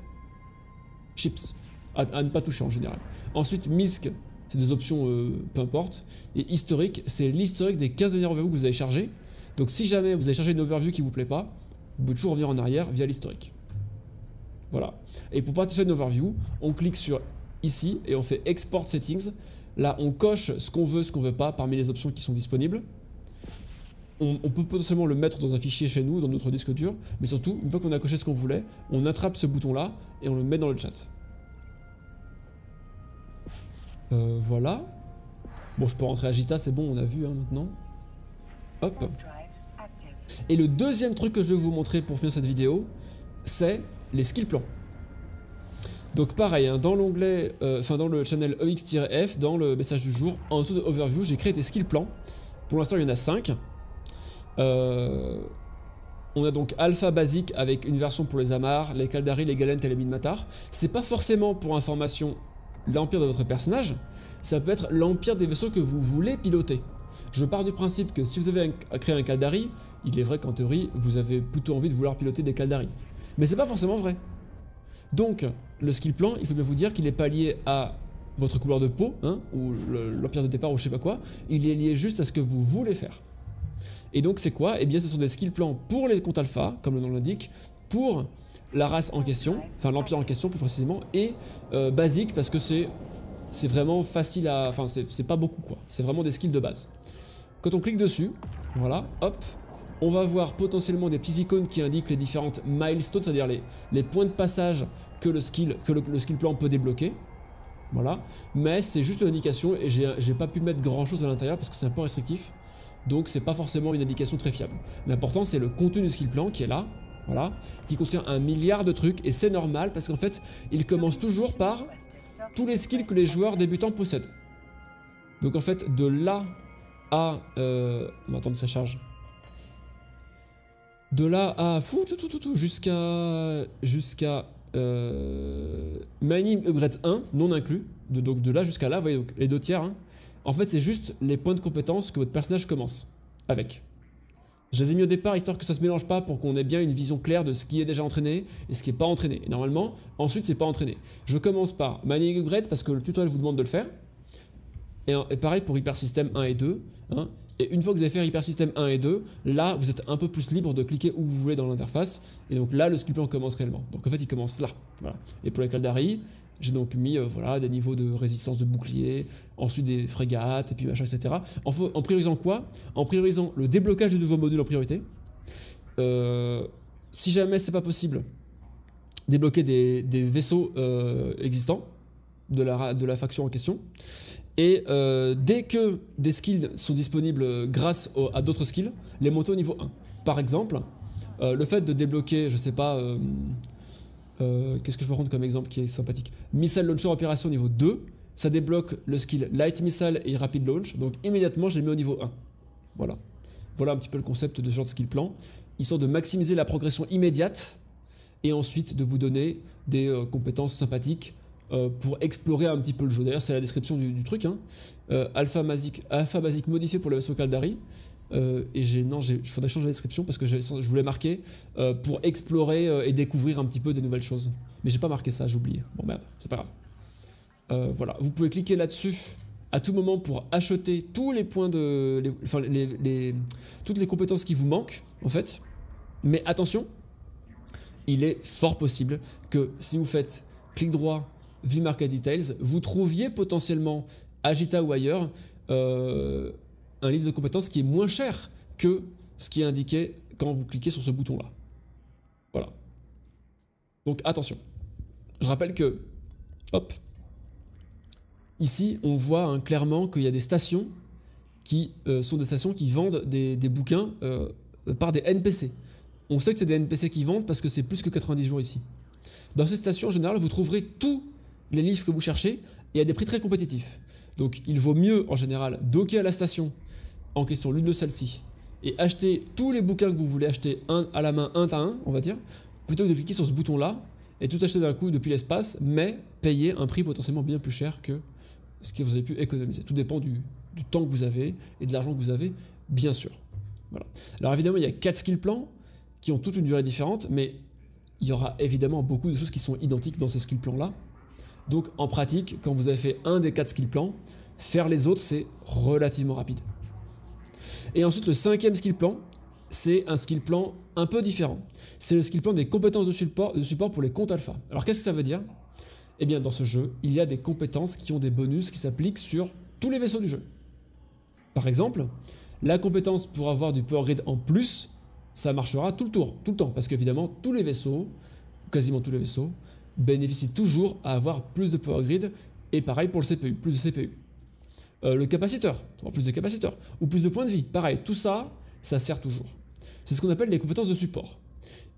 chips, à, ne pas toucher en général. Ensuite, MISC, c'est des options euh, peu importe. Et historique, c'est l'historique des 15 dernières overviews que vous avez chargées. Donc si jamais vous avez chargé une overview qui vous plaît pas, vous pouvez toujours revenir en arrière via l'historique. Voilà. Et pour partager une overview, on clique sur ici et on fait Export Settings. Là, on coche ce qu'on veut, ce qu'on veut pas parmi les options qui sont disponibles. On, peut potentiellement le mettre dans un fichier chez nous, dans notre disque dur, mais surtout, une fois qu'on a coché ce qu'on voulait, on attrape ce bouton-là et on le met dans le chat. Euh, voilà. Bon, je peux rentrer à Gita, c'est bon, on a vu hein, maintenant. Hop. Et le deuxième truc que je vais vous montrer pour finir cette vidéo, c'est les skill plans. Donc pareil, hein, dans l'onglet, euh, dans le channel EX-F, dans le message du jour, en dessous de Overview, j'ai créé des skill plans. Pour l'instant, il y en a 5. Euh, on a donc Alpha basique avec une version pour les Amars, les Caldari, les Galent et les Minmatar. C'est pas forcément pour information l'empire de votre personnage, ça peut être l'empire des vaisseaux que vous voulez piloter. Je pars du principe que si vous avez créé un Caldari, il est vrai qu'en théorie, vous avez plutôt envie de vouloir piloter des Caldari. Mais c'est pas forcément vrai. Donc, le skill plan, il faut bien vous dire qu'il n'est pas lié à votre couleur de peau, hein, ou l'empire de départ, ou je sais pas quoi, il est lié juste à ce que vous voulez faire. Et donc c'est quoi? Eh bien ce sont des skill plans pour les comptes alpha, comme le nom l'indique, pour la race en question, enfin l'empire en question plus précisément, et euh, basique parce que c'est c'est vraiment facile à... Enfin c'est pas beaucoup quoi, c'est vraiment des skills de base. Quand on clique dessus, voilà, hop, on va voir potentiellement des petits icônes qui indiquent les différentes milestones, c'est-à-dire les, les, points de passage que le skill, que le, skill plan peut débloquer. Voilà, mais c'est juste une indication et j'ai pas pu mettre grand chose à l'intérieur parce que c'est un peu restrictif donc c'est pas forcément une indication très fiable. L'important c'est le contenu du skill plan qui est là, voilà, qui contient un milliard de trucs et c'est normal parce qu'en fait il commence toujours par tous les skills que les joueurs débutants possèdent. Donc en fait de là à... Euh, on va attendre que ça charge. De là à... Fou, tout, tout, tout, jusqu'à... Jusqu'à... Euh, Mining Upgrades 1, non inclus. De, donc de là jusqu'à là, vous voyez, les deux tiers. Hein, en fait, c'est juste les points de compétence que votre personnage commence avec. Je les ai mis au départ histoire que ça se mélange pas pour qu'on ait bien une vision claire de ce qui est déjà entraîné et ce qui n'est pas entraîné. Et normalement, ensuite, c'est pas entraîné. Je commence par Mining Upgrades parce que le tutoriel vous demande de le faire. Et, pareil pour Hyper System 1 et 2. Hein. Et une fois que vous avez fait Hyper System 1 et 2, là, vous êtes un peu plus libre de cliquer où vous voulez dans l'interface. Et donc là, le skill plan commence réellement. Donc en fait, il commence là. Et pour les Caldari, j'ai donc mis euh, voilà, des niveaux de résistance de bouclier, ensuite des frégates, et puis machin, etc. En, priorisant quoi? En priorisant le déblocage de nouveaux modules en priorité. Euh, si jamais c'est pas possible, débloquer des, vaisseaux euh, existants la, de la faction en question. Et euh, dès que des skills sont disponibles grâce au- à d'autres skills, les monter au niveau 1. Par exemple, euh, le fait de débloquer, je sais pas, euh, euh, qu'est-ce que je peux prendre comme exemple qui est sympathique? Missile Launcher Opération niveau 2, ça débloque le skill Light Missile et Rapid Launch, donc immédiatement je les mets au niveau 1. Voilà. Voilà un petit peu le concept de ce genre de skill plan, histoire de maximiser la progression immédiate et ensuite de vous donner des euh, compétences sympathiques euh, pour explorer un petit peu le jeu. D'ailleurs, c'est la description du, truc. Hein. Euh, alpha, basique, alpha basique modifié pour le vaisseau Caldari. Euh, et j'ai non, il faudrait changer la description parce que je voulais marquer pour explorer et découvrir un petit peu des nouvelles choses. Mais j'ai pas marqué ça, j'ai oublié. Bon merde, c'est pas grave. Voilà, vous pouvez cliquer là-dessus à tout moment pour acheter tous les points de, enfin les- toutes les compétences qui vous manquent en fait. Mais attention, il est fort possible que si vous faites clic droit, vue market details, vous trouviez potentiellement Agita ou ailleurs euh, un livre de compétences qui est moins cher que ce qui est indiqué quand vous cliquez sur ce bouton-là. Voilà. Donc attention. Je rappelle que, hop, ici on voit hein, clairement qu'il y a des stations qui euh, sont des stations qui vendent des, bouquins euh, par des NPC. On sait que c'est des NPC qui vendent parce que c'est plus que 90 jours ici. Dans ces stations, en général, vous trouverez tous les livres que vous cherchez et à des prix très compétitifs. Donc il vaut mieux, en général, docker à la station en question, l'une de celles-ci, et acheter tous les bouquins que vous voulez acheter un à la main, un à un, on va dire, plutôt que de cliquer sur ce bouton-là et tout acheter d'un coup depuis l'espace, mais payer un prix potentiellement bien plus cher que ce que vous avez pu économiser. Tout dépend du, temps que vous avez et de l'argent que vous avez, bien sûr. Alors évidemment, il y a quatre skill plans qui ont toute une durée différente, mais il y aura évidemment beaucoup de choses qui sont identiques dans ce skill plan-là. Donc en pratique, quand vous avez fait un des quatre skill plans, faire les autres, c'est relativement rapide. Et ensuite, le cinquième skill plan, c'est un skill plan un peu différent. C'est le skill plan des compétences de support, de support pour les comptes alpha. Alors qu'est-ce que ça veut dire? Eh bien, dans ce jeu, il y a des compétences qui ont des bonus qui s'appliquent sur tous les vaisseaux du jeu. Par exemple, la compétence pour avoir du power grid en plus, ça marchera tout le tour, tout le temps, parce qu'évidemment, tous les vaisseaux, quasiment tous les vaisseaux, bénéficient toujours à avoir plus de power grid, et pareil pour le CPU, plus de CPU. Euh, le capaciteur, plus de capaciteur, ou plus de points de vie, pareil, tout ça, ça sert toujours. C'est ce qu'on appelle les compétences de support.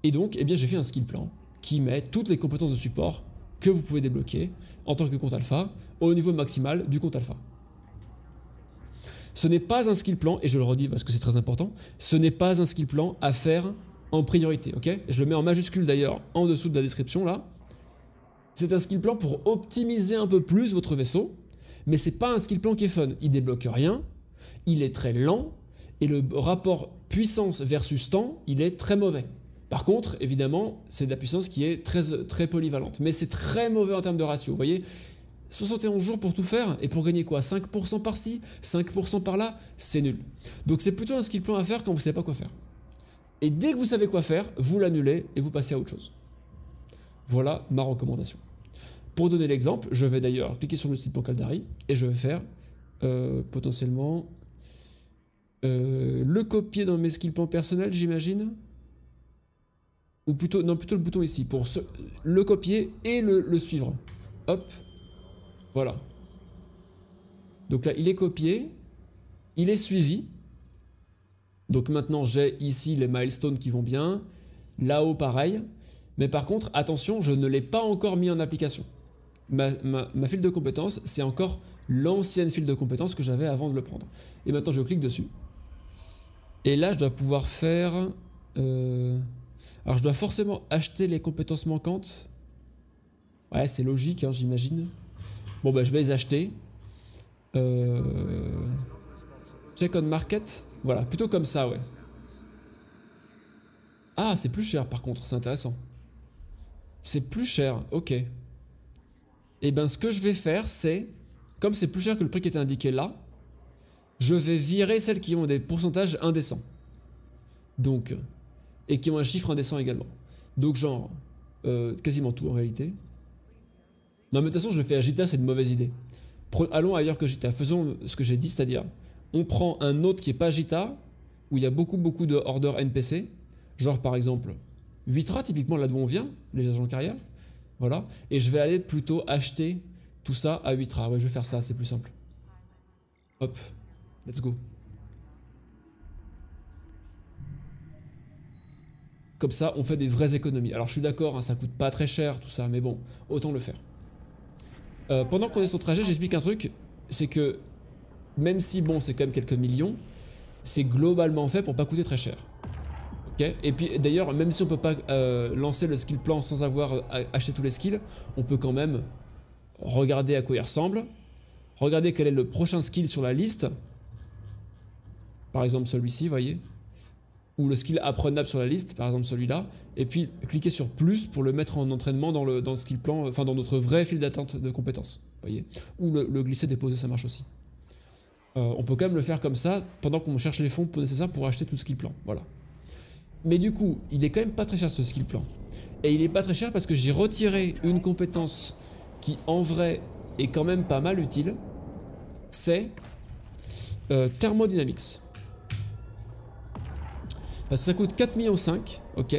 Et donc, eh bien, j'ai fait un skill plan qui met toutes les compétences de support que vous pouvez débloquer en tant que compte alpha au niveau maximal du compte alpha. Ce n'est pas un skill plan, et je le redis parce que c'est très important, ce n'est pas un skill plan à faire en priorité, ok? Je le mets en majuscule d'ailleurs en dessous de la description là. C'est un skill plan pour optimiser un peu plus votre vaisseau, mais c'est pas un skill plan qui est fun. Il débloque rien, il est très lent, et le rapport puissance versus temps, il est très mauvais. Par contre, évidemment, c'est de la puissance qui est très, très polyvalente, mais c'est très mauvais en termes de ratio. Vous voyez, 71 jours pour tout faire et pour gagner quoi? 5% par-ci, 5% par-là, c'est nul. Donc c'est plutôt un skill plan à faire quand vous ne savez pas quoi faire. Et dès que vous savez quoi faire, vous l'annulez et vous passez à autre chose. Voilà ma recommandation. Pour donner l'exemple, je vais d'ailleurs cliquer sur le site plan Caldari et je vais faire euh, potentiellement euh, le copier dans mes skill plans personnels, j'imagine. Ou plutôt, non, plutôt le bouton ici pour le copier et le suivre. Hop, voilà. Donc là, il est copié, il est suivi. Donc maintenant, j'ai ici les milestones qui vont bien. Là-haut, pareil. Mais par contre, attention, je ne l'ai pas encore mis en application. Ma, file de compétences, c'est encore l'ancienne file de compétences que j'avais avant de le prendre. Et maintenant, je clique dessus. Et là, je dois pouvoir faire... euh, Alors, je dois forcément acheter les compétences manquantes. Ouais, c'est logique, hein, j'imagine. Bon, bah, je vais les acheter. Euh... Check on market. Voilà, plutôt comme ça, ouais. Ah, c'est plus cher par contre, c'est intéressant. C'est plus cher, ok. Et ben, ce que je vais faire, c'est, comme c'est plus cher que le prix qui était indiqué là, je vais virer celles qui ont des pourcentages indécents. Donc, et qui ont un chiffre indécent également. Donc, genre, euh, quasiment tout en réalité. Non, mais de toute façon, je le fais à Gita, c'est une mauvaise idée. Allons ailleurs que Gita. Faisons ce que j'ai dit, c'est-à-dire, on prend un autre qui est pas Gita, où il y a beaucoup, beaucoup de order NPC, genre par exemple 8 typiquement là d'où on vient, les agents de carrière. Voilà. Et je vais aller plutôt acheter tout ça à 8 Ouais, je vais faire ça, c'est plus simple. Hop, let's go. Comme ça, on fait des vraies économies. Alors je suis d'accord, hein, ça coûte pas très cher tout ça, mais bon, autant le faire. Euh, pendant qu'on est sur le trajet, j'explique un truc, c'est que même si bon, c'est quand même quelques millions, c'est globalement fait pour pas coûter très cher. Et puis d'ailleurs, même si on peut pas euh, lancer le skill plan sans avoir euh, acheté tous les skills, on peut quand même regarder à quoi il ressemble, regarder quel est le prochain skill sur la liste, par exemple celui-ci, voyez, ou le skill apprenable sur la liste, par exemple celui-là, et puis cliquer sur plus pour le mettre en entraînement dans le, dans skill plan, enfin dans notre vrai fil d'attente de compétences, voyez, ou le, glisser déposer, ça marche aussi. Euh, on peut quand même le faire comme ça pendant qu'on cherche les fonds nécessaires pour acheter tout le skill plan, voilà. Mais du coup, il est quand même pas très cher ce skill plan. Et il est pas très cher parce que j'ai retiré une compétence qui en vrai est quand même pas mal utile. C'est euh, Thermodynamics. Parce que ça coûte 4,5 millions, ok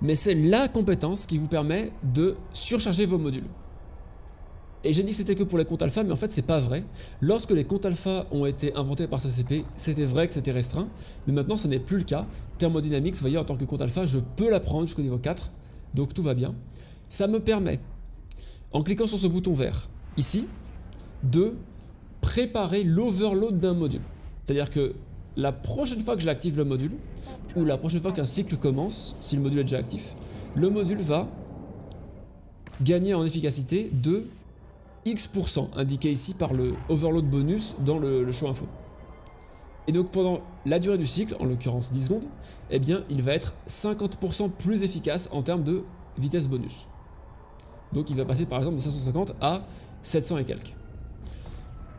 Mais c'est la compétence qui vous permet de surcharger vos modules. Et j'ai dit que c'était que pour les comptes alpha, mais en fait c'est pas vrai. Lorsque les comptes alpha ont été inventés par CCP, c'était vrai que c'était restreint, mais maintenant ce n'est plus le cas. Thermodynamics, vous voyez, en tant que compte alpha, je peux l'apprendre jusqu'au niveau 4, donc tout va bien. Ça me permet, en cliquant sur ce bouton vert, ici, de préparer l'overload d'un module. C'est-à-dire que la prochaine fois que je l'active le module, ou la prochaine fois qu'un cycle commence, si le module est déjà actif, le module va gagner en efficacité de X%, indiqué ici par le overload bonus dans le, show info. Et donc pendant la durée du cycle, en l'occurrence 10 secondes, eh il va être 50% plus efficace en termes de vitesse bonus. Donc il va passer par exemple de 550 à 700 et quelques.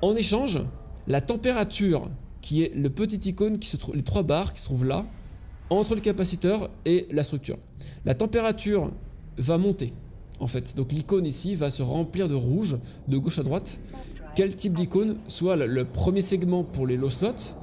En échange, la température, qui est le petit icône, qui se trouve, les trois barres qui se trouvent là, entre le capaciteur et la structure. La température va monter en fait. Donc l'icône ici va se remplir de rouge de gauche à droite. Quel type d'icône? Soit le, premier segment pour les low slots,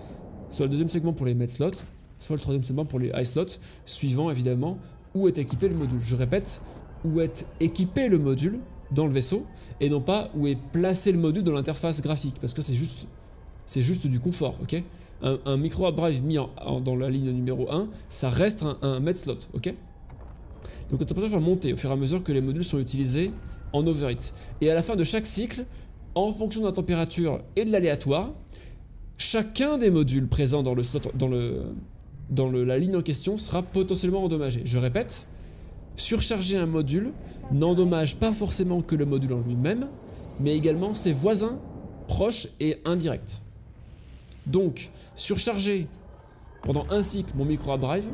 soit le deuxième segment pour les med slots, soit le troisième segment pour les high slots, suivant évidemment où est équipé le module. Je répète, où est équipé le module dans le vaisseau et non pas où est placé le module dans l'interface graphique parce que c'est juste du confort, ok? Un, micro abrage mis dans la ligne numéro 1, ça reste un, un med slot, ok? Donc la température va monter au fur et à mesure que les modules sont utilisés en overheat. Et à la fin de chaque cycle, en fonction de la température et de l'aléatoire, chacun des modules présents dans, la ligne en question sera potentiellement endommagé. Je répète, surcharger un module n'endommage pas forcément que le module en lui-même, mais également ses voisins proches et indirects. Donc, surcharger pendant un cycle mon micro drive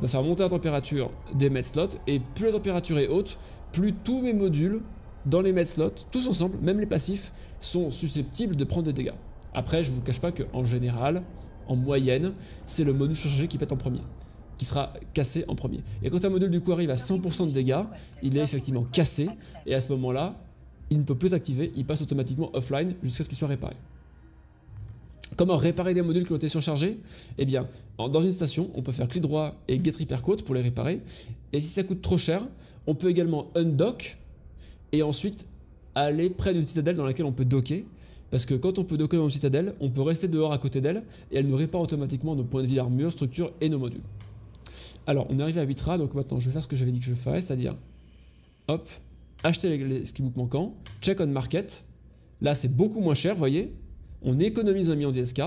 va faire monter la température des med slots et plus la température est haute, plus tous mes modules dans les med slots, tous ensemble, même les passifs, sont susceptibles de prendre des dégâts. Après, je vous cache pas qu'en général, en moyenne, c'est le module surchargé qui pète en premier, qui sera cassé en premier. Et quand un module du coup arrive à 100% de dégâts, il est effectivement cassé, et à ce moment-là, il ne peut plus activer, il passe automatiquement offline jusqu'à ce qu'il soit réparé. Comment réparer des modules qui ont été surchargés? Eh bien, dans une station, on peut faire clic droit et get repair pour les réparer. Et si ça coûte trop cher, on peut également undock et ensuite aller près d'une citadelle dans laquelle on peut docker. Parce que quand on peut docker dans une citadelle, on peut rester dehors à côté d'elle et elle nous répare automatiquement nos points de vie armure, structure et nos modules. Alors, on est arrivé à Vitra, donc maintenant je vais faire ce que j'avais dit que je ferais, c'est-à-dire, hop, acheter les, les manquants, check on market. Là, c'est beaucoup moins cher, voyez, on économise un million d'ISK,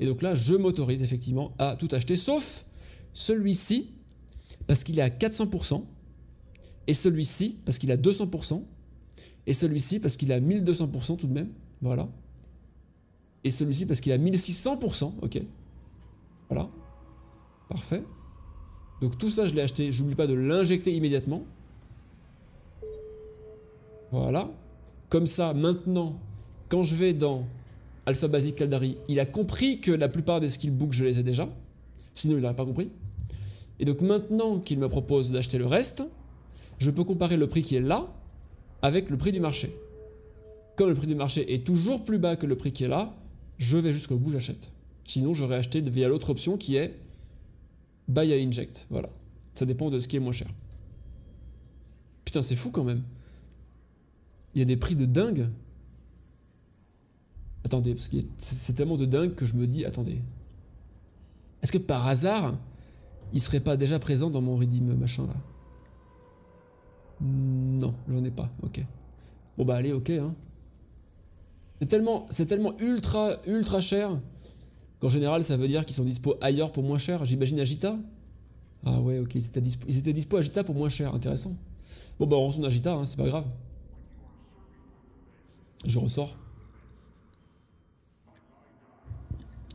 et donc là, je m'autorise effectivement à tout acheter, sauf celui-ci, parce qu'il est à 400%, et celui-ci, parce qu'il a 200%, et celui-ci, parce qu'il a 1200% tout de même, voilà. Et celui-ci, parce qu'il a 1600%, ok. Voilà. Parfait. Donc tout ça, je l'ai acheté, j'oublie pas de l'injecter immédiatement. Voilà. Comme ça, maintenant, quand je vais dans Alpha Basic Caldari, il a compris que la plupart des skillbooks, je les ai déjà. Sinon, il n'aurait pas compris. Et donc maintenant qu'il me propose d'acheter le reste, je peux comparer le prix qui est là avec le prix du marché. Comme le prix du marché est toujours plus bas que le prix qui est là, je vais jusqu'au bout, j'achète. Sinon, j'aurais acheté via l'autre option qui est Buy à Inject. Voilà. Ça dépend de ce qui est moins cher. Putain, c'est fou quand même. Il y a des prix de dingue. Attendez, parce que c'est tellement de dingue que je me dis, attendez. Est-ce que par hasard, il serait pas déjà présent dans mon redeem machin là? Non, j'en ai pas, ok. Bon bah allez, ok. Hein. C'est tellement, tellement ultra, ultra cher qu'en général ça veut dire qu'ils sont dispo ailleurs pour moins cher. J'imagine Agita? Ah ouais, ok, ils étaient dispo, Agita pour moins cher, intéressant. Bon bah on retourne Agita, hein, c'est pas grave. Je ressors.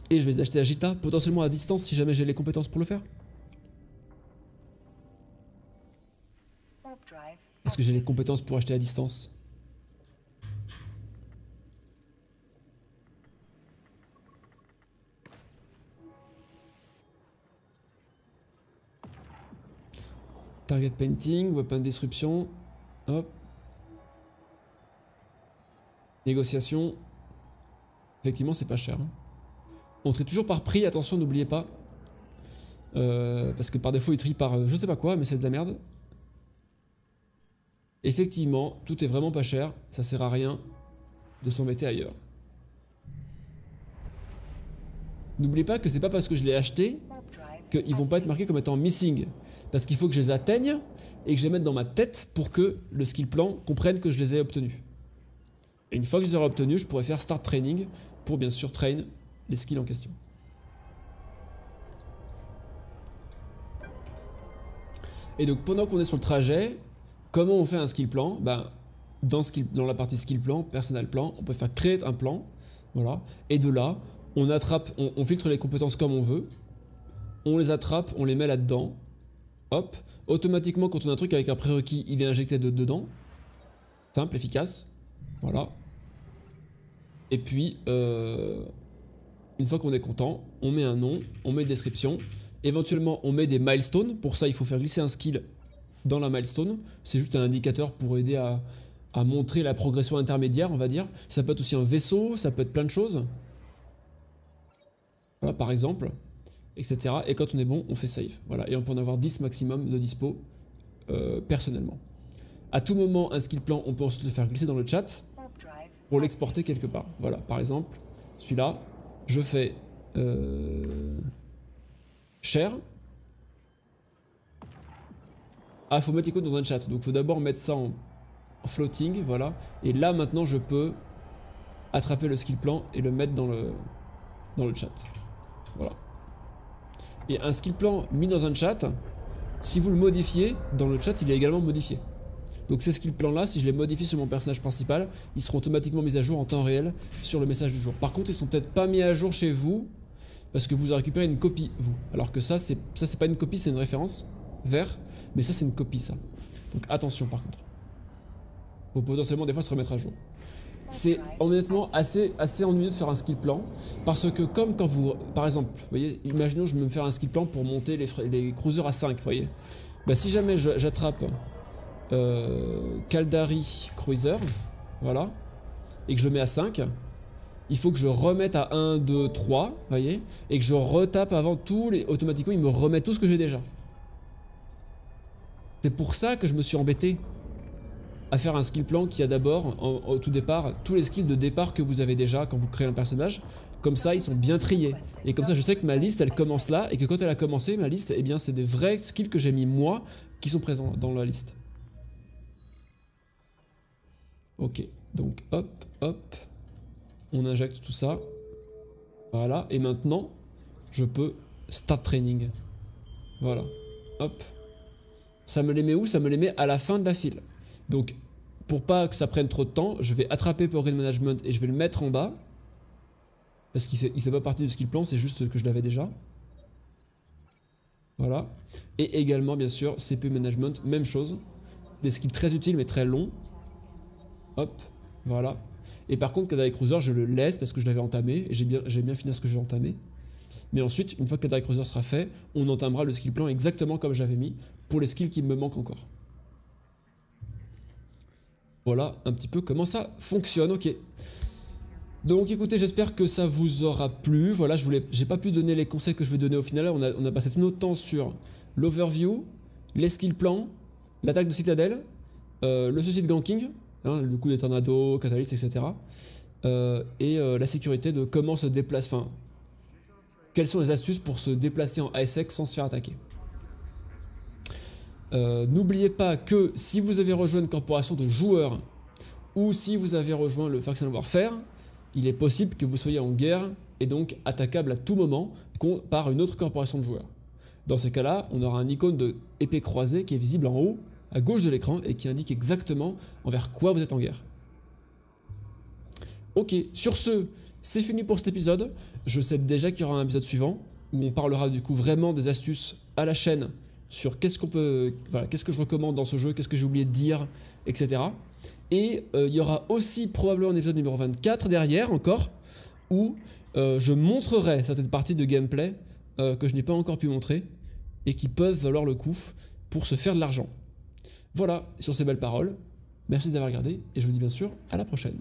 Et je vais les acheter Agita, potentiellement à distance si jamais j'ai les compétences pour le faire. Est-ce que j'ai les compétences pour acheter à distance? Target painting, weapon disruption. Hop. Négociation. Effectivement, c'est pas cher. Hein. On trie toujours par prix, attention, n'oubliez pas. Euh, parce que par défaut, il trie par euh, je sais pas quoi, mais c'est de la merde. Effectivement, tout est vraiment pas cher. Ça sert à rien de s'en mettre ailleurs. N'oubliez pas que c'est pas parce que je l'ai acheté qu'ils vont pas être marqués comme étant missing. Parce qu'il faut que je les atteigne et que je les mette dans ma tête pour que le skill plan comprenne que je les ai obtenus. Et une fois que je les aurai obtenus, je pourrai faire start training pour bien sûr train les skills en question. Et donc pendant qu'on est sur le trajet, comment on fait un skill plan? Ben, dans, dans la partie skill plan, personnel plan, on peut faire créer un plan. Voilà. Et de là, on attrape, on filtre les compétences comme on veut. On les attrape, on les met là-dedans. Hop. Automatiquement, quand on a un truc avec un prérequis, il est injecté dedans. Simple, efficace. Voilà. Et puis, euh, une fois qu'on est content, on met un nom, on met une description. Éventuellement, on met des milestones. Pour ça, il faut faire glisser un skill dans la milestone. C'est juste un indicateur pour aider à, montrer la progression intermédiaire, on va dire. Ça peut être aussi un vaisseau, ça peut être plein de choses. Voilà, par exemple etc. Et quand on est bon, on fait save. Voilà, et on peut en avoir 10 maximum de dispo euh, personnellement. À tout moment, un skill plan, on peut le faire glisser dans le chat pour l'exporter quelque part. Voilà, par exemple, celui-là, je fais euh, share. Ah, faut mettre dans un chat, donc faut d'abord mettre ça en floating, voilà. Et là, maintenant, je peux attraper le skill plan et le mettre dans le, dans le chat. Voilà. Et un skill plan mis dans un chat, si vous le modifiez, dans le chat, il est également modifié. Donc ces skill plans là, si je les modifie sur mon personnage principal, ils seront automatiquement mis à jour en temps réel sur le message du jour. Par contre, ils sont peut-être pas mis à jour chez vous parce que vous avez récupéré une copie vous. Alors que ça c'est ça c'est pas une copie, c'est une référence vert, mais ça c'est une copie ça. Donc attention par contre. Faut potentiellement des fois se remettre à jour c'est honnêtement assez, assez ennuyeux de faire un skill plan parce que comme quand vous, par exemple, vous voyez, imaginons je me faire un skill plan pour monter les, les cruisers à 5, vous voyez. Bah, si jamais j'attrape euh, Caldari Cruiser, voilà, et que je le mets à 5, il faut que je remette à 1, 2, 3, vous voyez, et que je retape avant tous les... Automatiquement, il me remet tout ce que j'ai déjà. C'est pour ça que je me suis embêté à faire un skill plan qui a d'abord, au tout départ, tous les skills de départ que vous avez déjà quand vous créez un personnage. Comme ça, ils sont bien triés. Et comme ça, je sais que ma liste, elle commence là, et que quand elle a commencé, ma liste, eh bien, c'est des vrais skills que j'ai mis moi qui sont présents dans la liste. Ok, donc hop, hop, on injecte tout ça. Voilà, et maintenant, je peux start training. Voilà, hop. Ça me les met où? Ça me les met à la fin de la file. Donc pour pas que ça prenne trop de temps, je vais attraper Program Management et je vais le mettre en bas. Parce qu'il fait, fait pas partie du skill plan, c'est juste que je l'avais déjà. Voilà. Et également, bien sûr, CPU Management, même chose. Des skills très utiles mais très longs. Hop, voilà. Et par contre, Kadai Cruiser, je le laisse parce que je l'avais entamé et j'ai bien, bien fini ce que j'ai entamé. Mais ensuite, une fois que Kadai Cruiser sera fait, on entamera le skill plan exactement comme j'avais mis pour les skills qui me manquent encore. Voilà un petit peu comment ça fonctionne, ok. Donc écoutez, j'espère que ça vous aura plu. Voilà, je voulais, j'ai pas pu donner les conseils que je vais donner au final. On a, passé tout notre temps sur l'overview, les skill plans, l'attaque de citadelle euh, le souci de ganking, hein, le coup des tornados, etc. euh, et euh, la sécurité de comment se déplace, enfin, quelles sont les astuces pour se déplacer en ASX sans se faire attaquer. Euh, N'oubliez pas que si vous avez rejoint une corporation de joueurs ou si vous avez rejoint le Faction Warfare, il est possible que vous soyez en guerre et donc attaquable à tout moment par une autre corporation de joueurs. Dans ces cas-là, on aura un icône de épée croisée qui est visible en haut, à gauche de l'écran, et qui indique exactement envers quoi vous êtes en guerre. Ok, sur ce, c'est fini pour cet épisode. Je sais déjà qu'il y aura un épisode suivant, où on parlera du coup vraiment des astuces à la chaîne sur qu'est-ce qu'on peut, voilà, qu'est-ce que je recommande dans ce jeu, qu'est-ce que j'ai oublié de dire, etc. Et euh, il y aura aussi probablement un épisode numéro 24 derrière encore, où euh, je montrerai certaines parties de gameplay euh, que je n'ai pas encore pu montrer et qui peuvent valoir le coup pour se faire de l'argent. Voilà, sur ces belles paroles, merci d'avoir regardé et je vous dis bien sûr à la prochaine.